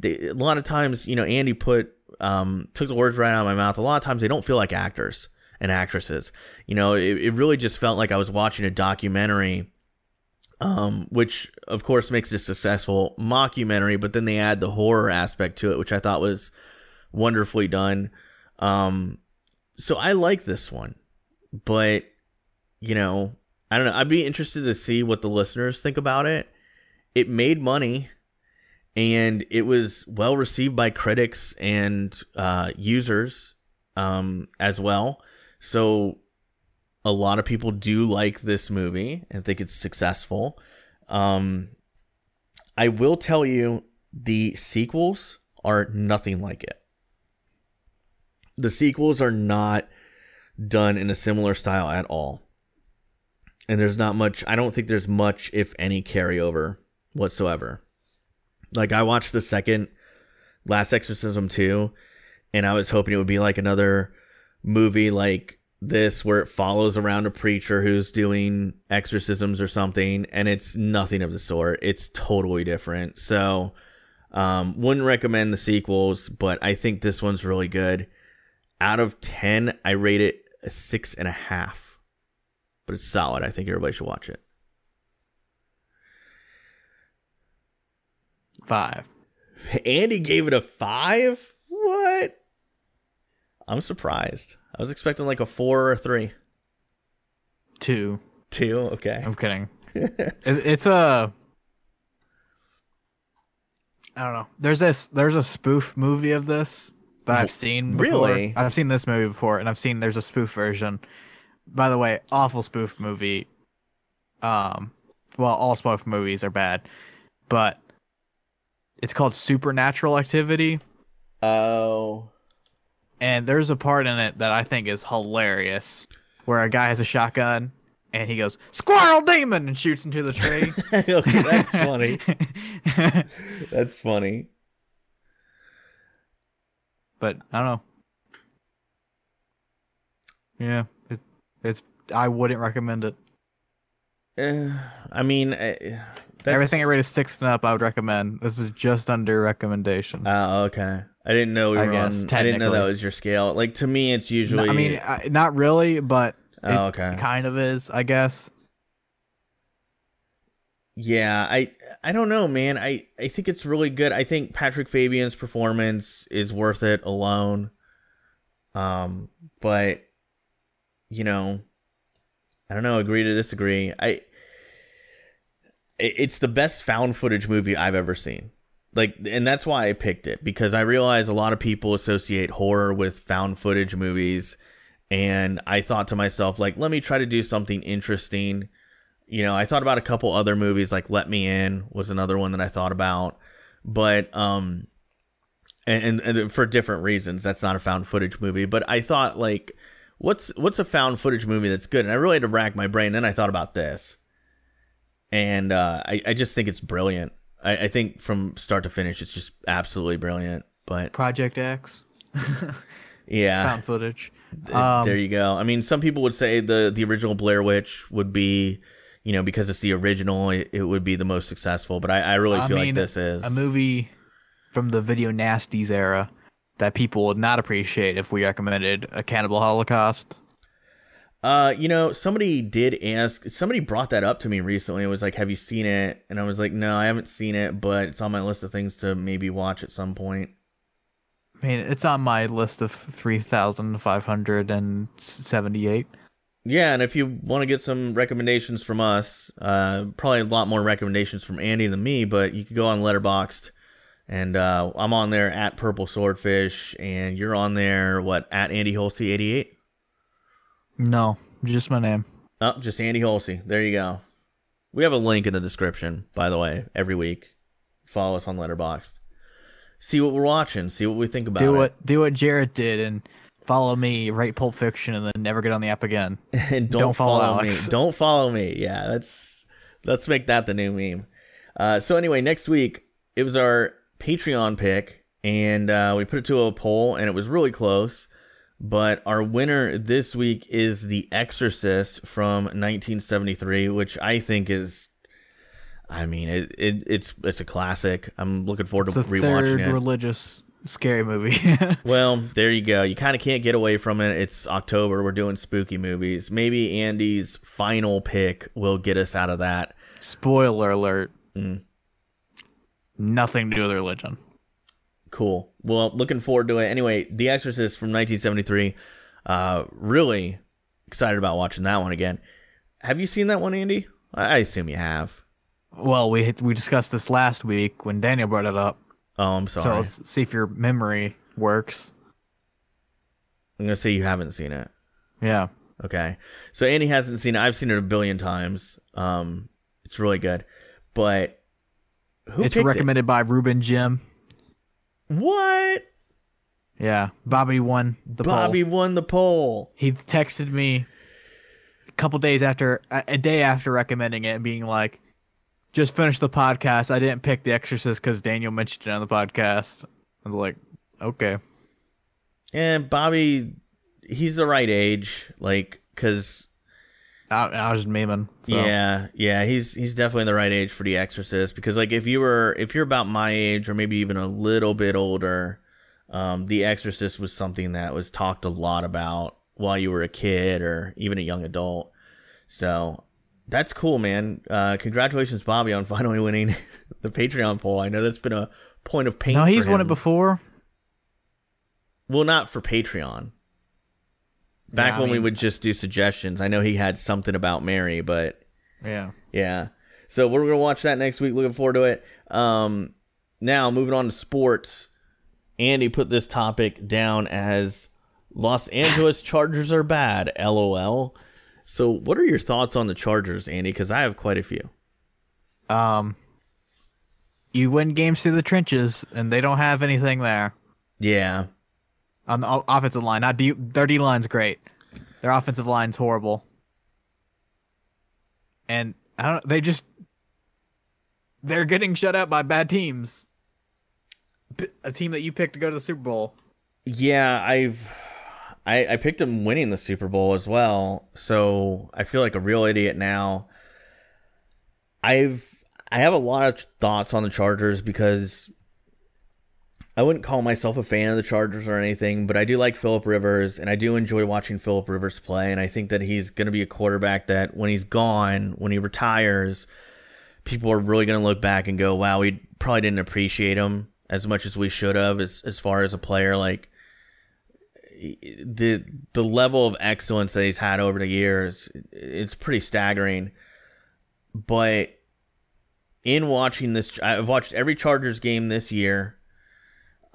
They, a lot of times you know Andy put um took the words right out of my mouth. A lot of times they don't feel like actors and actresses. You know, it, it really just felt like I was watching a documentary. Um, which of course makes it a successful mockumentary, but then they add the horror aspect to it, which I thought was wonderfully done. Um, so I like this one but you know i don't know. I'd be interested to see what the listeners think about it. It made money and it was well received by critics and uh, users um, as well. So a lot of people do like this movie and think it's successful um, i will tell you the sequels are nothing like it the sequels are not done in a similar style at all. And there's not much, I don't think there's much, if any, carryover whatsoever. Like, I watched the second Last Exorcism 2, and I was hoping it would be like another movie like this where it follows around a preacher who's doing exorcisms or something, and it's nothing of the sort. It's totally different. So, um, wouldn't recommend the sequels, but I think this one's really good. Out of 10, I rate it a six and a half. But it's solid. I think everybody should watch it. Five. Andy gave it a five? What? I'm surprised. I was expecting like a four or a three. Two. Two? Okay. I'm kidding. it, it's a. I don't know. There's this. There's a spoof movie of this that I've seen. Before. Really? I've seen this movie before, and I've seen there's a spoof version. By the way, awful spoof movie. Um, well, all spoof movies are bad, but it's called Supernatural Activity, Oh. And there's a part in it that I think is hilarious, where a guy has a shotgun and he goes "Squirrel Demon" and shoots into the tree. okay, that's funny. That's funny. but I don't know. Yeah, it, it's. I wouldn't recommend it. Uh, I mean, that's... Everything I rate is six and up. I would recommend. This is just under recommendation. Oh, okay. I didn't know we I guess, on. I didn't know that was your scale. Like to me, it's usually. I mean, I, not really, but it oh, okay. kind of is, I guess. Yeah, I I don't know, man. I I think it's really good. I think Patrick Fabian's performance is worth it alone. Um, but you know, I don't know. Agree to disagree. I it's the best found footage movie I've ever seen. Like, and that's why I picked it because I realize a lot of people associate horror with found footage movies, and I thought to myself, like, let me try to do something interesting you know, I thought about a couple other movies like Let Me In was another one that I thought about, but um, and, and, for different reasons, that's not a found footage movie. But I thought like, what's what's a found footage movie that's good? And I really had to rack my brain. Then I thought about this, and uh, I I just think it's brilliant. I, I think from start to finish, it's just absolutely brilliant. But Project X. yeah, Found footage. Th- Um, there you go. I mean, some people would say the the original Blair Witch would be, you know, because it's the original, it, it would be the most successful. But I, I really feel mean, like this is a movie from the video nasties era that people would not appreciate if we recommended a Cannibal Holocaust. Uh, you know, somebody did ask. Somebody brought that up to me recently. It was like, "Have you seen it?" And I was like, "No, I haven't seen it, but it's on my list of things to maybe watch at some point." I mean, it's on my list of three thousand five hundred and seventy-eight. Yeah, and if you want to get some recommendations from us, uh, probably a lot more recommendations from Andy than me, but you could go on Letterboxd, and uh, I'm on there at Purple Swordfish, and you're on there what at Andy Hulsey 88? No, just my name. Oh, just Andy Hulsey. There you go. We have a link in the description, by the way, every week. Follow us on Letterboxd. See what we're watching. See what we think about do it. what do what Jarrett did and follow me, write Pulp Fiction, and then never get on the app again. and don't, Don't follow follow, me. Don't follow me. Yeah, that's let's make that the new meme. Uh, so anyway, next week it was our Patreon pick, and uh, we put it to a poll, and it was really close. But our winner this week is The Exorcist from 1973, which I think is, I mean, it, it it's it's a classic. I'm looking forward to rewatching third it. religious scary movie. Well, there you go. You kind of can't get away from it. It's October. We're doing spooky movies. Maybe Andy's final pick will get us out of that. Spoiler alert. Mm. Nothing to do with religion. Cool. Well, looking forward to it. Anyway, The Exorcist from 1973. Uh, really excited about watching that one again. Have you seen that one, Andy? I I assume you have. Well, we we discussed this last week when Daniel brought it up. Oh, I'm sorry. So let's see if your memory works. I'm gonna say you haven't seen it. Yeah. Okay. So Andy hasn't seen it. I've seen it a billion times. Um, it's really good. But who it's picked it? recommended by Reuben Jim. What? Yeah. Bobby won the Bobby poll. won the poll. He texted me a couple days after, a day after recommending it, and being like, "Just finished the podcast. I didn't pick The Exorcist because Daniel mentioned it on the podcast." I was like, "Okay." And Bobby, he's the right age, like, cause I, I was just memeing. So. yeah, yeah, he's he's definitely the right age for The Exorcist. Because like, if you were if you're about my age or maybe even a little bit older, um, The Exorcist was something that was talked a lot about while you were a kid or even a young adult. So that's cool, man. Uh, congratulations, Bobby, on finally winning the Patreon poll. I know that's been a point of pain. No, he's won it before. Well, not for Patreon. Back Yeah, I when we would just do suggestions. I know he had something about Mary, but Yeah. yeah. So we're gonna watch that next week. Looking forward to it. Um, now moving on to sports. Andy put this topic down as Los Angeles Chargers are bad. LOL. So, what are your thoughts on the Chargers, Andy? Because I have quite a few. Um, you win games through the trenches, and they don't have anything there Yeah. On the offensive line. Not D, their D line's great. Their offensive line's horrible, and I don't. They just they're getting shut out by bad teams. A team that you picked to go to the Super Bowl. Yeah, I've I, I picked him winning the Super Bowl as well, so I feel like a real idiot now. I've I have a lot of thoughts on the Chargers because I wouldn't call myself a fan of the Chargers or anything, but I do like Philip Rivers and I do enjoy watching Philip Rivers play and I think that he's going to be a quarterback that when he's gone, when he retires, people are really going to look back and go, "Wow, we probably didn't appreciate him as much as we should have as as far as a player like the the level of excellence that he's had over the years it's pretty staggering. But in watching this I've watched every Chargers game this year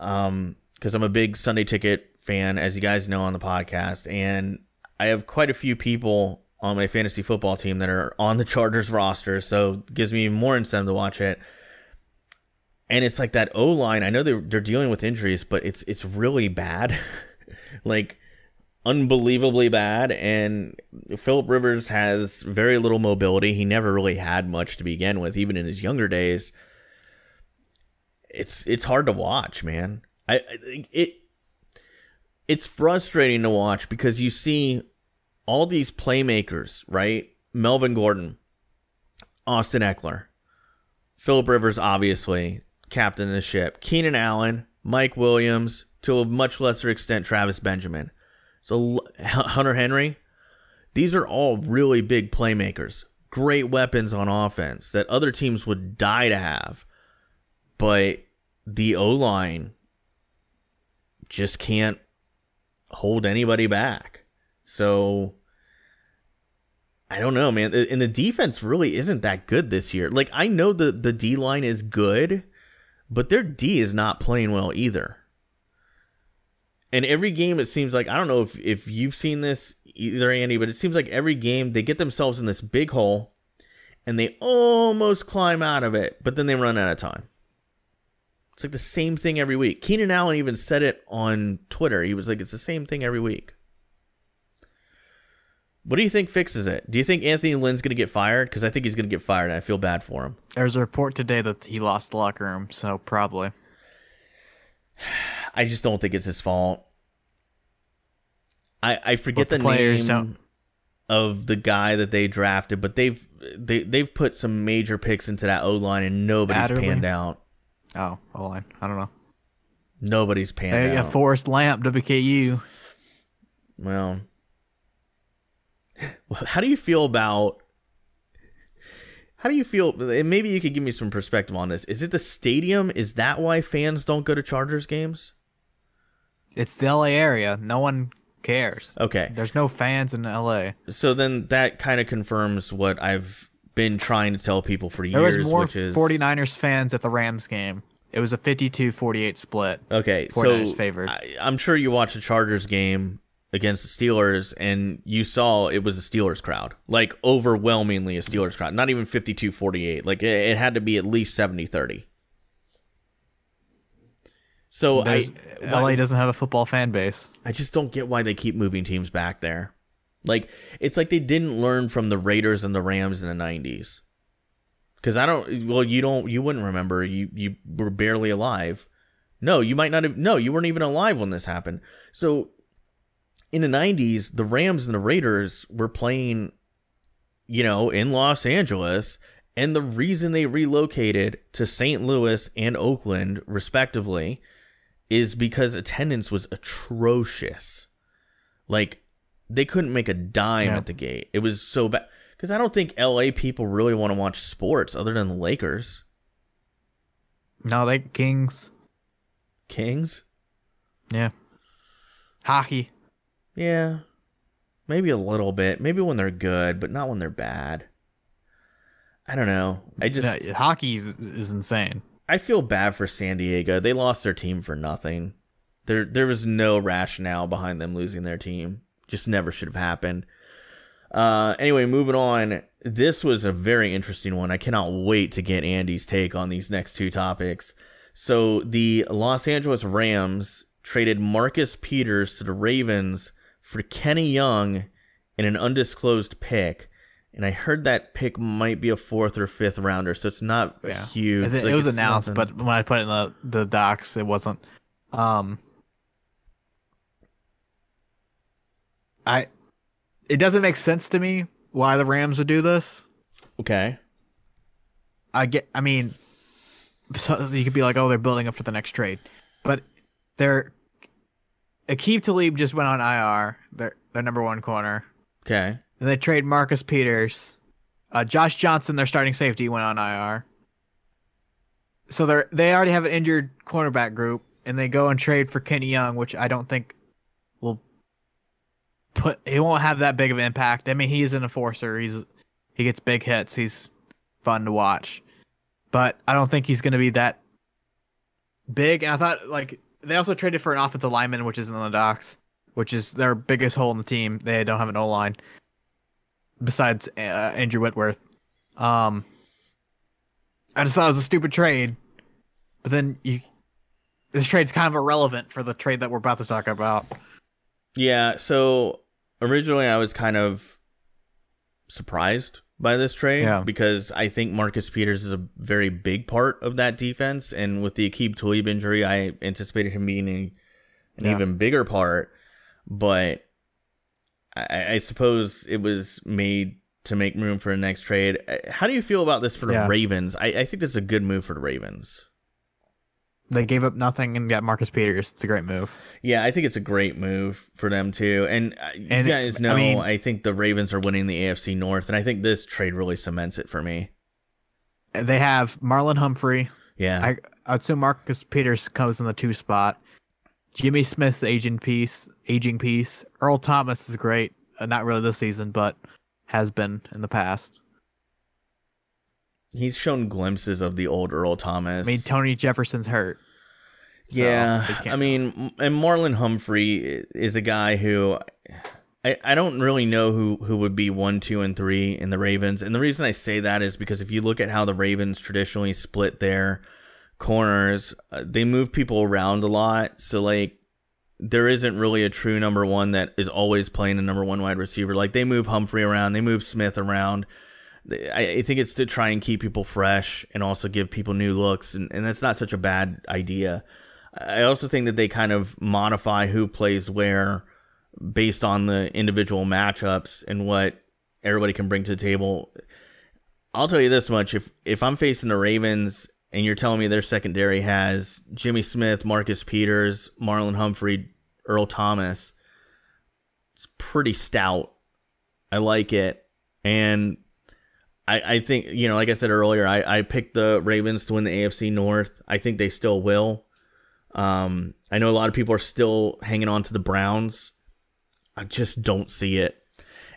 um cuz I'm a big Sunday ticket fan as you guys know on the podcast and I have quite a few people on my fantasy football team that are on the Chargers roster so it gives me more incentive to watch it and it's like that O line. I know they're they're dealing with injuries, but it's it's really bad, like unbelievably bad. And Philip Rivers has very little mobility. He never really had much to begin with, even in his younger days. It's it's hard to watch, man. I, I it it's frustrating to watch because you see all these playmakers, right? Melvin Gordon, Austin Ekeler, Philip Rivers, obviously, captain of the ship. Keenan Allen, Mike Williams, to a much lesser extent, Travis Benjamin. So Hunter Henry, these are all really big playmakers, great weapons on offense that other teams would die to have. But the O line just can't hold anybody back. So I don't know, man. And the defense really isn't that good this year. Like I know the the D line is good, but their D is not playing well either. And every game it seems like I don't know if if you've seen this either Andy, but it seems like every game they get themselves in this big hole and they almost climb out of it, but then they run out of time. It's like the same thing every week. Keenan Allen even said it on Twitter. He was like, it's the same thing every week. What do you think fixes it? Do you think Anthony Lynn's going to get fired? Because I think he's going to get fired, and I feel bad for him. There's a report today that he lost the locker room, so probably. I just don't think it's his fault. I I forget the the, players name don't- of the guy that they drafted, but they've they they've put some major picks into that O line, and nobody's Adderley? panned out. Oh, hold on. I don't know. Nobody's panned Hey, yeah, out. Forrest Lamp, WKU. Well, how do you feel about? How do you feel? and Maybe you could give me some perspective on this. Is it the stadium? Is that why fans don't go to Chargers games? It's the LA area. No one cares. Okay, There's no fans in LA. so then that kind of confirms what I've been trying to tell people for years, There was more which is 49ers fans at the Rams game. It was a 52-48 split. Okay, 49ers so favored. I, I'm sure you watched the Chargers game against the Steelers, and you saw it was a Steelers crowd, like overwhelmingly a Steelers crowd, not even 52-48. Like it, it had to be at least 70-30. So I, LA doesn't have a football fan base. I just don't get why they keep moving teams back there. Like it's like they didn't learn from the Raiders and the Rams in the 90s. Cuz I don't well you don't you wouldn't remember you you were barely alive. No, you might not have no, you weren't even alive when this happened. So in the 90s, the Rams and the Raiders were playing you know, in Los Angeles, and the reason they relocated to St. Louis and Oakland respectively is because attendance was atrocious. Like they couldn't make a dime Yeah. at the gate. It was so bad because I don't think LA people really want to watch sports other than the Lakers, No, they Kings. Kings. Yeah. Hockey. Yeah, maybe a little bit. Maybe when they're good, but not when they're bad. I don't know. I just Yeah, hockey is- is insane. I feel bad for San Diego. They lost their team for nothing. There there was no rationale behind them losing their team. Just never should have happened. Uh, anyway, moving on. This was a very interesting one. I cannot wait to get Andy's take on these next two topics. So the Los Angeles Rams traded Marcus Peters to the Ravens for Kenny Young in an undisclosed pick. And I heard that pick might be a fourth or fifth rounder, so it's not Yeah. huge. It, it Like, was announced, but when I put it in the the docs, it wasn't. Um, I. It doesn't make sense to me why the Rams would do this. okay, I get. I mean, so you could be like, oh, they're building up for the next trade, but they're. Aqib Talib just went on IR. Their their number one corner. okay, And they trade Marcus Peters. Uh, Josh Johnson, their starting safety, went on IR. So they are they already have an injured cornerback group, and they go and trade for Kenny Young, which I don't think put. He won't have that big of an impact. I mean, he is an enforcer. He's he gets big hits. He's fun to watch, but I don't think he's going to be that big. And I thought like they also traded for an offensive lineman, which is in the docs which is their biggest hole in the team. They don't have an O line besides uh, Andrew Whitworth. Um, I just thought it was a stupid trade, but then you, this trade's kind of irrelevant for the trade that we're about to talk about. Yeah. So originally, I was kind of surprised by this trade Yeah. because I think Marcus Peters is a very big part of that defense, and with the Aqib Talib injury, I anticipated him being a, an Yeah. even bigger part. But I, I suppose it was made to make room for a next trade. Uh, How do you feel about this for the Yeah. Ravens? I, I think this is a good move for the Ravens. They gave up nothing and got Marcus Peters. It's a great move. Yeah, I think it's a great move for them too. And, uh, And, you guys know, I, mean- think the Ravens are winning the AFC North, and I think this trade really cements it for me. They have Marlon Humphrey. Yeah, I I'd assume Marcus Peters comes in the two spot. Jimmy Smith's aging piece, aging piece. Earl Thomas is great. Uh, not really this season, but has been in the past. He's shown glimpses of the old Earl Thomas. I mean, Tony Jefferson's hurt. so yeah, I mean, and Marlon Humphrey is a guy who I, I don't really know who who would be one, two, and three in the Ravens. And the reason I say that is because if you look at how the Ravens traditionally split their corners, uh, they move people around a lot. So like. There isn't really a true number one that is always playing a number one wide receiver. Like they move Humphrey around, they move Smith around. I, think it's to try and keep people fresh and also give people new looks, and, and that's not such a bad idea. I also think that they kind of modify who plays where based on the individual matchups and what everybody can bring to the table. I'll tell you this much: if if I'm facing the Ravens and you're telling me their secondary has Jimmy Smith, Marcus Peters, Marlon Humphrey, Earl Thomas, it's pretty stout. I like it, and I, I think you know, like I said earlier, I, I picked the Ravens to win the AFC North. I think they still will. Um, I know a lot of people are still hanging on to the Browns. I just don't see it,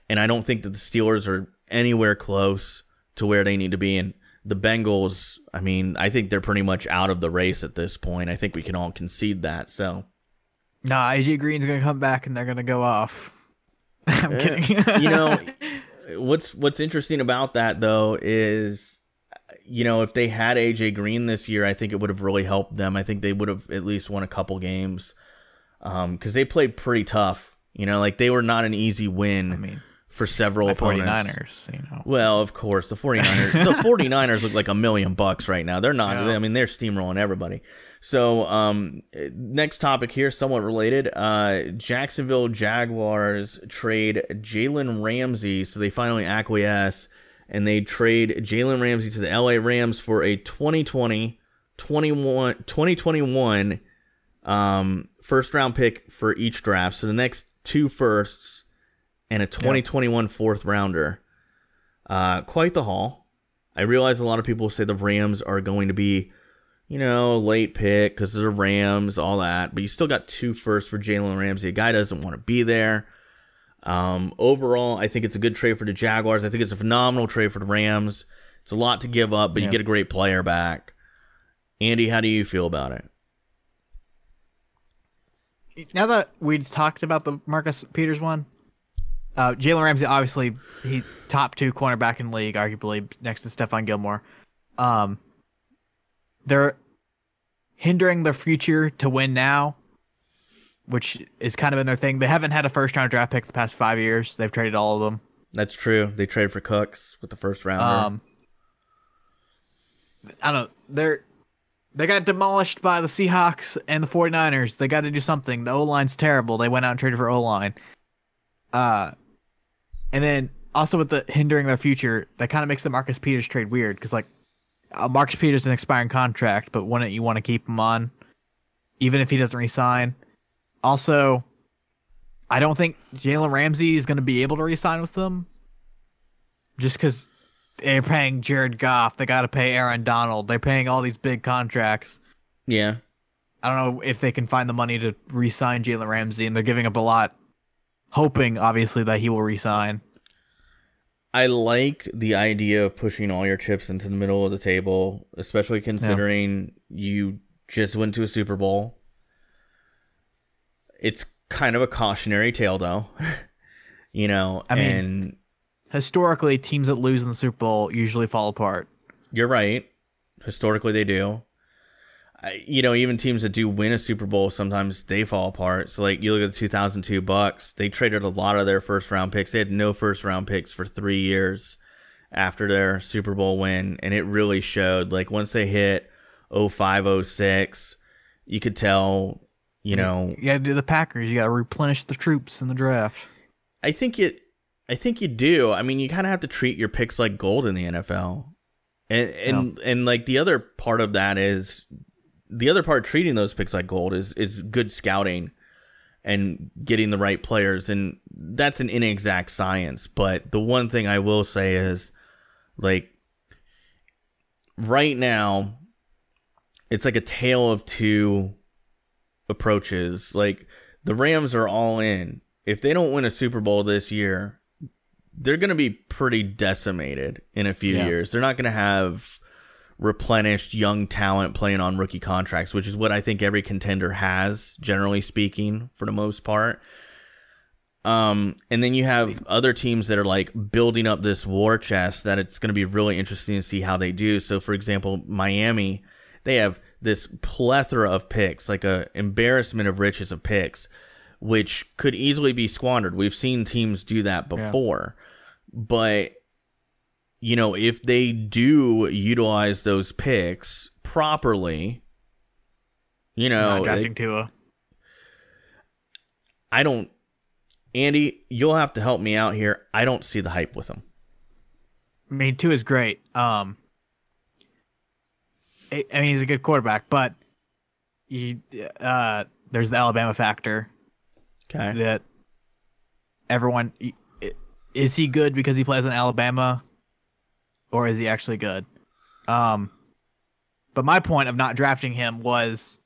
and I don't think that the Steelers are anywhere close to where they need to be. And the Bengals, I mean, I think they're pretty much out of the race at this point. I think we can all concede that. So, No, AJ Green's gonna come back and they're gonna go off. I'm Eh, kidding. you know, what's what's interesting about that though is you know, if they had AJ Green this year, I think it would have really helped them. I think they would have at least won a couple games. Um, cuz they played pretty tough. You know, like they were not an easy win I mean, for several my opponents. 49ers, you know. Well, of course, the 49ers. the 49ers look like a million bucks right now. They're not. Yeah. I mean, they're steamrolling everybody. So, um, next topic here, somewhat related. Uh, Jacksonville Jaguars trade Jalen Ramsey. So they finally acquiesce and they trade Jalen Ramsey to the LA Rams for a 2020, 21, 2021 um, first round pick for each draft. So the next two firsts and a 2021 fourth rounder. Uh, quite the haul. I realize a lot of people say the Rams are going to be, you know, late pick because they're Rams, all that. But you still got two firsts for Jalen Ramsey. A guy doesn't want to be there. Um, overall, I think it's a good trade for the Jaguars. I think it's a phenomenal trade for the Rams. It's a lot to give up, but you get a great player back. Andy, how do you feel about it? Now that we've talked about the Marcus Peters one, uh, Jalen Ramsey obviously he top two cornerback in league, arguably next to Stephon Gilmore. Um, they're hindering their future to win now, which is kind of been their thing. They haven't had a first round draft pick the past five years. They've traded all of them. That's true. They traded for Cooks with the first rounder. Um, I don't. They're they got demolished by the Seahawks and the 49ers. They got to do something. The O line's terrible. They went out and traded for O line. Uh, and then also with the hindering their future, that kind of makes the Marcus Peters trade weird because like uh, Marcus Peters is an expiring contract, but wouldn't you want to keep him on, even if he doesn't resign? Also, I don't think Jalen Ramsey is going to be able to resign with them, just because they're paying Jared Goff. They got to pay Aaron Donald. They're paying all these big contracts. yeah. I don't know if they can find the money to re-sign Jalen Ramsey, and they're giving up a lot, hoping obviously that he will resign. I like the idea of pushing all your chips into the middle of the table, especially considering you just went to a Super Bowl. It's kind of a cautionary tale, though. you know, I mean- and Historically, teams that lose in the Super Bowl usually fall apart. you're right. Historically, they do. You know, even teams that do win a Super Bowl, sometimes they fall apart. So, like, you look at the 2002 Bucs, they traded a lot of their first round picks. They had no first round picks for three years after their Super Bowl win, and it really showed. Like, once they hit 05, 06, you could tell, you know, You got to do the Packers. You got to replenish the troops in the draft. I think it. I think you do. I mean, you kind of have to treat your picks like gold in the NFL, and and and like the other part of that is the other part treating those picks like gold is is good scouting and getting the right players, and that's an inexact science. But the one thing I will say is, like, right now, it's like a tale of two approaches. Like the Rams are all in. If they don't win a Super Bowl this year, they're going to be pretty decimated in a few Yeah. years. They're not going to have replenished young talent playing on rookie contracts, which is what I think every contender has, generally speaking, for the most part. Um, and then you have other teams that are like building up this war chest that it's going to be really interesting to see how they do. So, for example, Miami, they have this plethora of picks, like a embarrassment of riches of picks, which could easily be squandered. We've seen teams do that before, but you know, if they do utilize those picks properly, you know, Not they- drafting Tua. I don't. Andy, you'll have to help me out here. I don't see the hype with them. I mean, Tua is great. Um, I I mean, he's a good quarterback, but you, uh, there's the Alabama factor Okay. that everyone is he good because he plays in Alabama, or is he actually good? Um, but my point of not drafting him was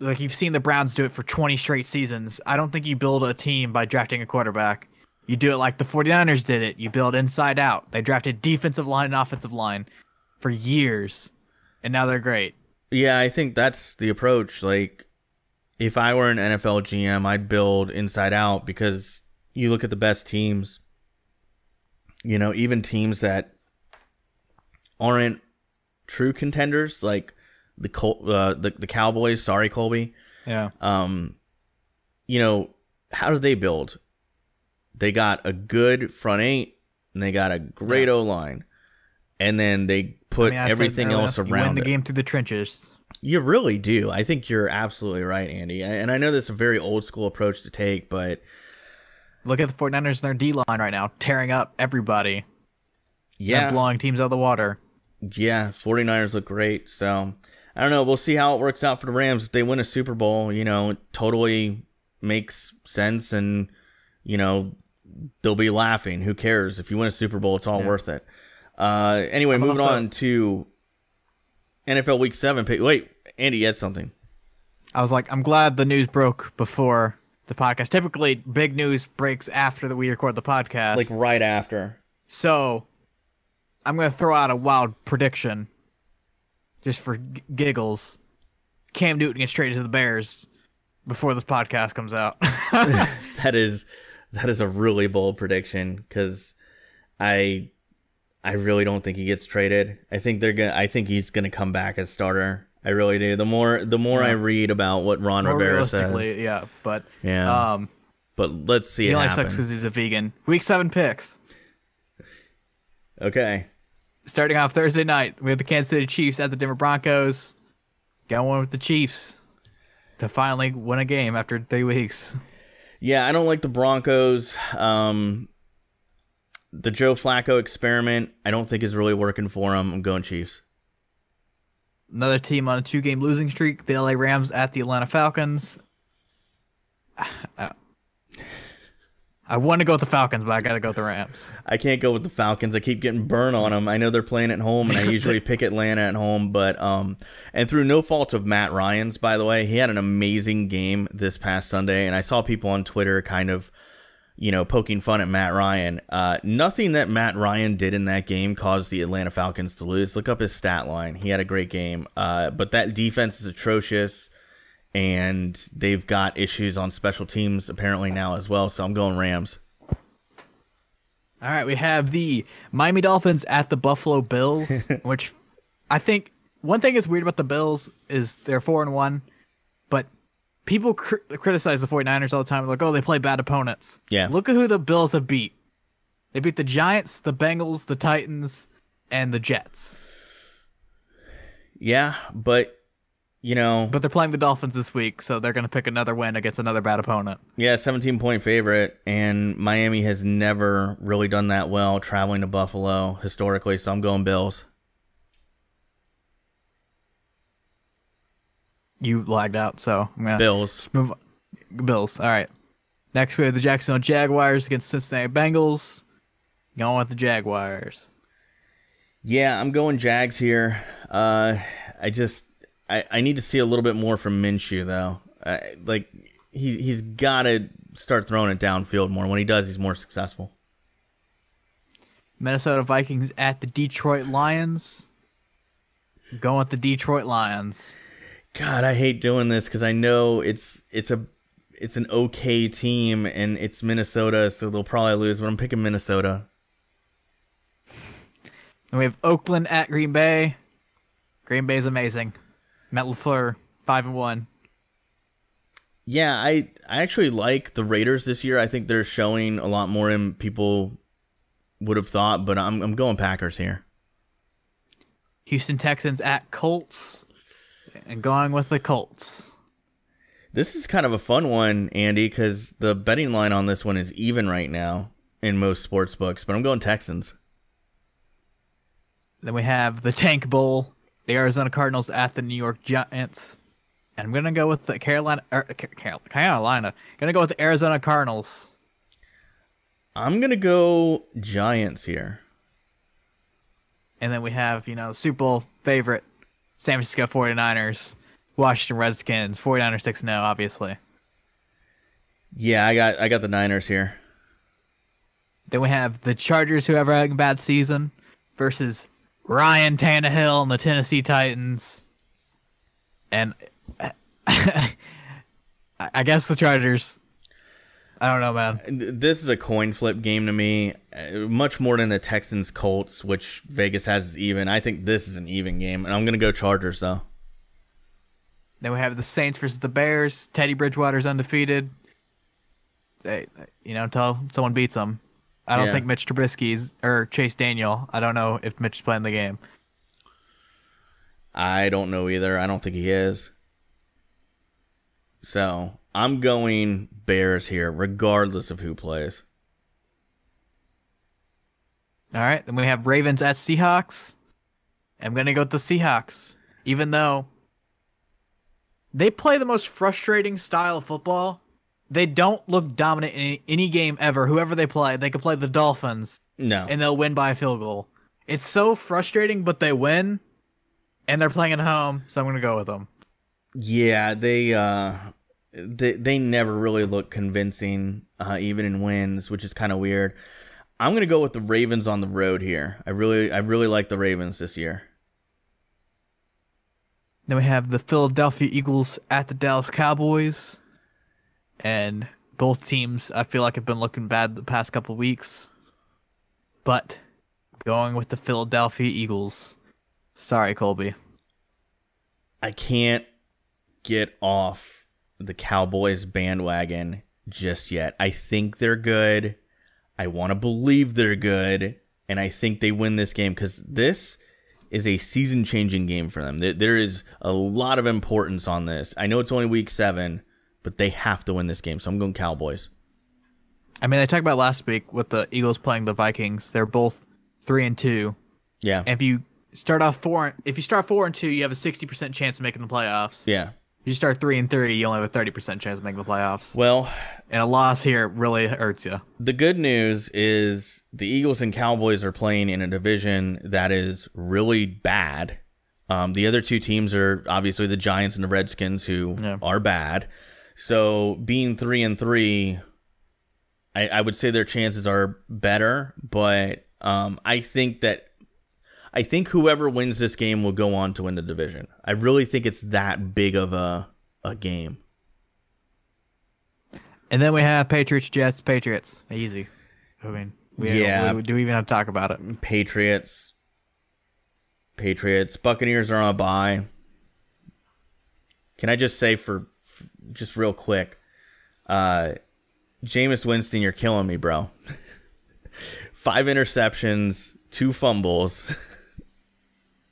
like you've seen the Browns do it for 20 straight seasons. I don't think you build a team by drafting a quarterback. You do it like the 49ers did it. You build inside out. They drafted defensive line and offensive line for years, and now they're great. Yeah, I think that's the approach. Like, if I were an NFL GM, I'd build inside out because you look at the best teams, you know, even teams that aren't true contenders, like the Col- uh, the, the Cowboys. Sorry, Colby. Yeah. um, you know, how do they build? They got a good front eight, and they got a great Yeah. O line, and then they put everything else you win around the it. game through the trenches. You really do. I think you're absolutely right, Andy. And I know that's a very old school approach to take, but Look at the 49ers and their D line right now, tearing up everybody. Yeah, blowing teams out of the water. Yeah, 49ers look great. So I don't know. We'll see how it works out for the Rams. If they win a Super Bowl, you know, it totally makes sense, and you know, they'll be laughing. Who cares? If you win a Super Bowl, it's all Yeah. worth it. Uh, anyway, I'm moving also- on to NFL Week Seven. Wait, Andy, you had something. I was like, I'm glad the news broke before the podcast. Typically, big news breaks after that we record the podcast. Like right after. so, I'm gonna throw out a wild prediction. just for g- giggles, Cam Newton gets traded to the Bears before this podcast comes out. that is that is a really bold prediction because I I really don't think he gets traded. I think they're gonna. I think he's gonna come back as starter. I really do. The more the more Yeah. I read about what Ron More Rivera realistically, says, yeah. But yeah. um, but let's see he only happen. sucks because he's a vegan. Week seven picks. Okay. Starting off Thursday night, we have the Kansas City Chiefs at the Denver Broncos. Going with the Chiefs to finally win a game after three weeks. Yeah, I don't like the Broncos. Um, the Joe Flacco experiment, I don't think is really working for them. I'm going Chiefs. Another team on a two-game losing streak, the LA Rams at the Atlanta Falcons. I want to go with the Falcons, but I got to go with the Rams. I can't go with the Falcons. I keep getting burned on them. I know they're playing at home, and I usually pick Atlanta at home. But um, and through no fault of Matt Ryan's, by the way, he had an amazing game this past Sunday, and I saw people on Twitter kind of, you know, poking fun at Matt Ryan. Uh, nothing that Matt Ryan did in that game caused the Atlanta Falcons to lose. Look up his stat line. He had a great game. Uh, but that defense is atrocious. And they've got issues on special teams apparently now as well. So I'm going Rams. All right, we have the Miami Dolphins at the Buffalo Bills, which I think one thing is weird about the Bills is they're 4 and 1, but people cr- criticize the 49ers all the time like, "Oh, they play bad opponents." Yeah. Look at who the Bills have beat. They beat the Giants, the Bengals, the Titans, and the Jets. Yeah, but you know, But they're playing the Dolphins this week, so they're going to pick another win against another bad opponent. yeah, 17 point favorite, and Miami has never really done that well traveling to Buffalo historically, so I'm going Bills. You lagged out, so I'm going to Bills. Move on. Bills. All right. Next, we have the Jacksonville Jaguars against Cincinnati Bengals. Going with the Jaguars. Yeah, I'm going Jags here. Uh, I just I, I need to see a little bit more from Minshew though. I, like he he's got to start throwing it downfield more. When he does, he's more successful. Minnesota Vikings at the Detroit Lions. Going with the Detroit Lions. God, I hate doing this because I know it's it's a it's an okay team and it's Minnesota, so they'll probably lose. But I'm picking Minnesota. And we have Oakland at Green Bay. Green Bay's amazing. Matt LaFleur, five and one. Yeah, I I actually like the Raiders this year. I think they're showing a lot more than people would have thought. But I'm I'm going Packers here. Houston Texans at Colts. And going with the Colts. This is kind of a fun one, Andy, because the betting line on this one is even right now in most sports books. But I'm going Texans. Then we have the Tank Bowl, the Arizona Cardinals at the New York Giants. And I'm gonna go with the Carolina, er, Carolina. Gonna go with the Arizona Cardinals. I'm gonna go Giants here. And then we have, you know, Super Bowl favorite, San Francisco 49ers, Washington Redskins, 49ers 6 0, obviously. Yeah, I got I got the Niners here. Then we have the Chargers, who have a bad season, versus Ryan Tannehill and the Tennessee Titans. And I guess the Chargers. I don't know, man. This is a coin flip game to me, uh, much more than the Texans Colts, which Vegas has is even. I think this is an even game, and I'm gonna go Chargers though. Then we have the Saints versus the Bears. Teddy Bridgewater's undefeated. Hey, you know, until someone beats them. I don't Yeah. think Mitch Trubisky's or Chase Daniel. I don't know if Mitch is playing the game. I don't know either. I don't think he is. So I'm going Bears here, regardless of who plays. All right. Then we have Ravens at Seahawks. I'm gonna go with the Seahawks, even though they play the most frustrating style of football. They don't look dominant in any, game ever. Whoever they play, they could play the Dolphins No, and they'll win by a field goal. It's so frustrating, but they win, and they're playing at home, so I'm gonna go with them. yeah, they uh, they they never really look convincing, uh, even in wins, which is kind of weird. I'm gonna go with the Ravens on the road here. I really I really like the Ravens this year. Then we have the Philadelphia Eagles at the Dallas Cowboys. And both teams, I feel like, have been looking bad the past couple weeks. But going with the Philadelphia Eagles. Sorry, Colby. I can't get off the Cowboys bandwagon just yet. I think they're good. I want to believe they're good. And I think they win this game because this is a season changing game for them. There is a lot of importance on this. I know it's only week seven, but they have to win this game. So I'm going Cowboys. I mean, I talked about last week with the Eagles playing the Vikings. They're both three and two. Yeah. And if you start off four, if you start four and two, you have a sixty percent chance of making the playoffs. Yeah. If you start three and thirty, you only have a thirty percent chance of making the playoffs. Well, and a loss here really hurts you. The good news is the Eagles and Cowboys are playing in a division that is really bad. Um, the other two teams are obviously the Giants and the Redskins, who yeah. are bad. So being three and three, I, I would say their chances are better, but um, I think that I think whoever wins this game will go on to win the division. I really think it's that big of a a game. And then we have Patriots, Jets, Patriots. Easy. I mean, we, yeah. We, do we even have to talk about it? Patriots. Patriots. Buccaneers are on a bye. Can I just say for just real quick. Uh, Jameis Winston, you're killing me, bro. Five interceptions, two fumbles.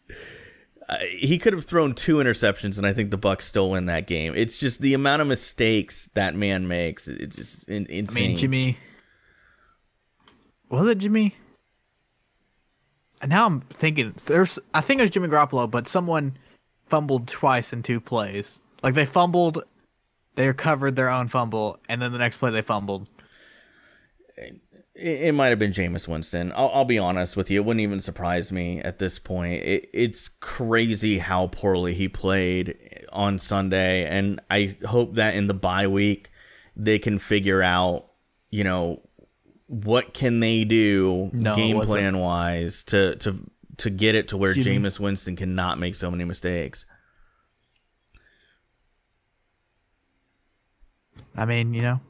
uh, he could have thrown two interceptions, and I think the Bucs still win that game. It's just the amount of mistakes that man makes. It's just in- insane. I mean, Jimmy. Was it Jimmy? And now I'm thinking there's. I think it was Jimmy Garoppolo, but someone fumbled twice in two plays. Like they fumbled they recovered their own fumble, and then the next play they fumbled. It, it might have been Jameis Winston. I'll, I'll, be honest with you; it wouldn't even surprise me at this point. It, it's crazy how poorly he played on Sunday, and I hope that in the bye week they can figure out, you know, what can they do no, game plan wise to to to get it to where Jameis Winston cannot make so many mistakes. I mean, you know.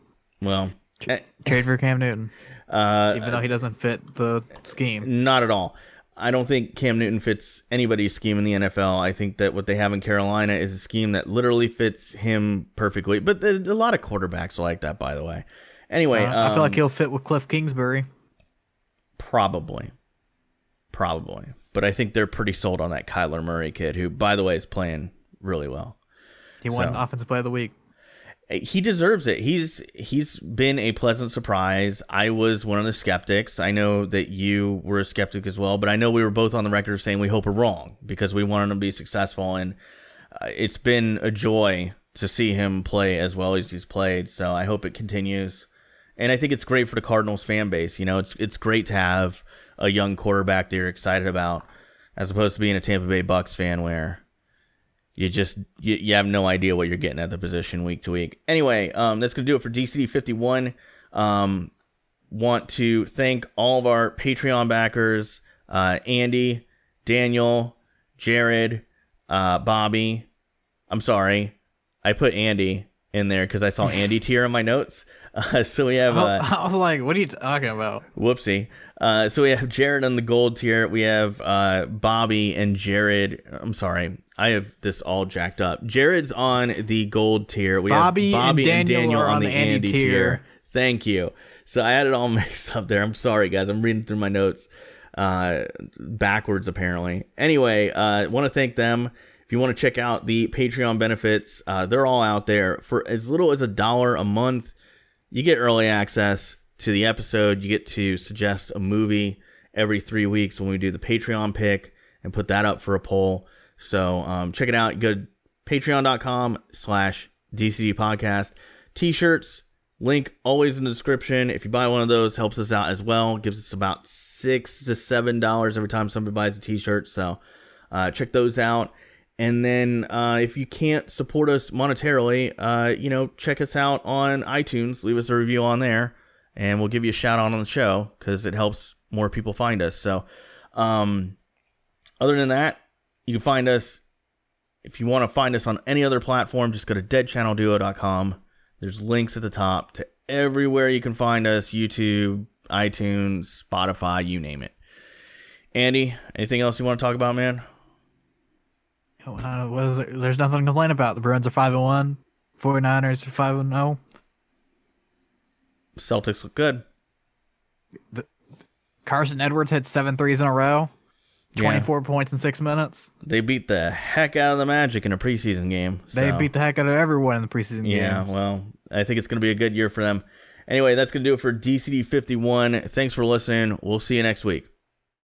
Well, Tra- trade for Cam Newton. Uh, even though he doesn't fit the scheme. Not at all. I don't think Cam Newton fits anybody's scheme in the NFL. I think that what they have in Carolina is a scheme that literally fits him perfectly. But a lot of quarterbacks are like that, by the way. Anyway, uh, um, I feel like um, he'll fit with Cliff Kingsbury. Probably, probably. But I think they're pretty sold on that Kyler Murray kid, who, by the way, is playing really well. He won so. Offensive Play of the Week he deserves it. He's he's been a pleasant surprise. I was one of the skeptics. I know that you were a skeptic as well, but I know we were both on the record saying we hope we're wrong because we want him to be successful, and uh, it's been a joy to see him play as well as he's played. So I hope it continues, and I think it's great for the Cardinals fan base. You know, it's it's great to have a young quarterback that you're excited about, as opposed to being a Tampa Bay Bucs fan where you just you, you have no idea what you're getting at the position week to week. Anyway, um, that's gonna do it for DCD 51. Um, want to thank all of our Patreon backers: uh, Andy, Daniel, Jared, uh, Bobby. I'm sorry, I put Andy in there because I saw Andy tier in my notes. Uh, so we have. Uh, I was like, "What are you talking about?" Whoopsie. Uh, so we have Jared on the gold tier. We have uh, Bobby and Jared. I'm sorry, I have this all jacked up. Jared's on the gold tier. We Bobby have Bobby and Daniel, and Daniel on, on, the, Andy, Andy tier. tier. Thank you. So I had it all mixed up there. I'm sorry, guys. I'm reading through my notes uh, backwards, apparently. Anyway, I uh, want to thank them. If you want to check out the Patreon benefits, uh, they're all out there for as little as a dollar a month you get early access to the episode. You get to suggest a movie every three weeks when we do the Patreon pick and put that up for a poll. So um, check it out. Go patreon.com slash DCD podcast. T-shirts, link always in the description. If you buy one of those, helps us out as well. Gives us about six to seven dollars every time somebody buys a T-shirt. So uh, check those out. And then uh, if you can't support us monetarily, uh, you know, check us out on iTunes. Leave us a review on there, and we'll give you a shout out on the show because it helps more people find us. So, um, other than that, you can find us if you want to find us on any other platform, just go to deadchannelduo.com. There's links at the top to everywhere you can find us YouTube, iTunes, Spotify, you name it. Andy, anything else you want to talk about, man? Uh, there? There's nothing to complain about. The Bruins are 5 and 1, 49ers are 5 and 0. Celtics look good. The, Carson Edwards had seven threes in a row. 24 yeah. points in six minutes. They beat the heck out of the Magic in a preseason game. So. They beat the heck out of everyone in the preseason game. Yeah, well, I think it's going to be a good year for them. Anyway, that's going to do it for DCD 51. Thanks for listening. We'll see you next week.